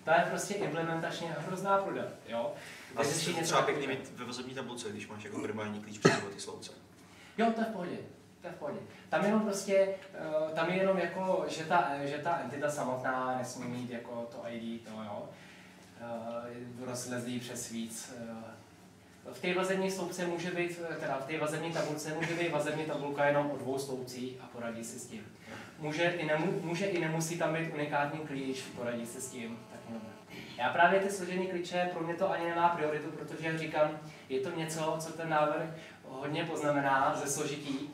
To je prostě implementačně hrozná pruda, jo? A něco třeba pěkný mít ve vazební tabulce, když máš jako primární klíč přes ty slouce. Jo, to je v pohodě. To je v pohodě. Tam jenom prostě, eh, tam je jenom jako, že ta, že ta entita samotná nesmí mít jako to ID, to jo, rozlezlý přes víc. eh. V té vazební sloupce může být, eh, teda v té vazební tabulce může být vazební tabulka jenom o dvou sloupcích a poradí si s tím. Může i, nemu, může i nemusí tam být unikátní klíč, poradí se s tím. Tak jenom. Já právě ty složené klíče, pro mě to ani nemá prioritu, protože, jak říkám, je to něco, co ten návrh hodně poznamená ze složití.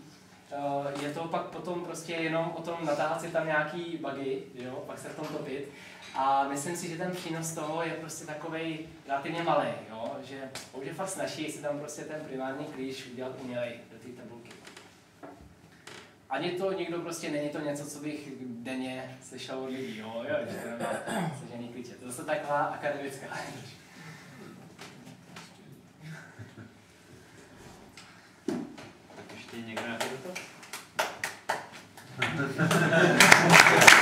Eh, Je to pak potom prostě jenom o tom natáhat si tam nějaký bugy, jo, pak se v tom topit. A myslím si, že ten přínos toho je prostě takový relativně malý, jo, že už je fakt snaží si tam prostě ten primární klíč udělat umělej do té tabulky. Ani to nikdo prostě není to něco, co bych denně slyšel od lidí, jo, jo že to má složený klíče. To je zase taková akademická. Tak ještě někdo nějaký dotaz?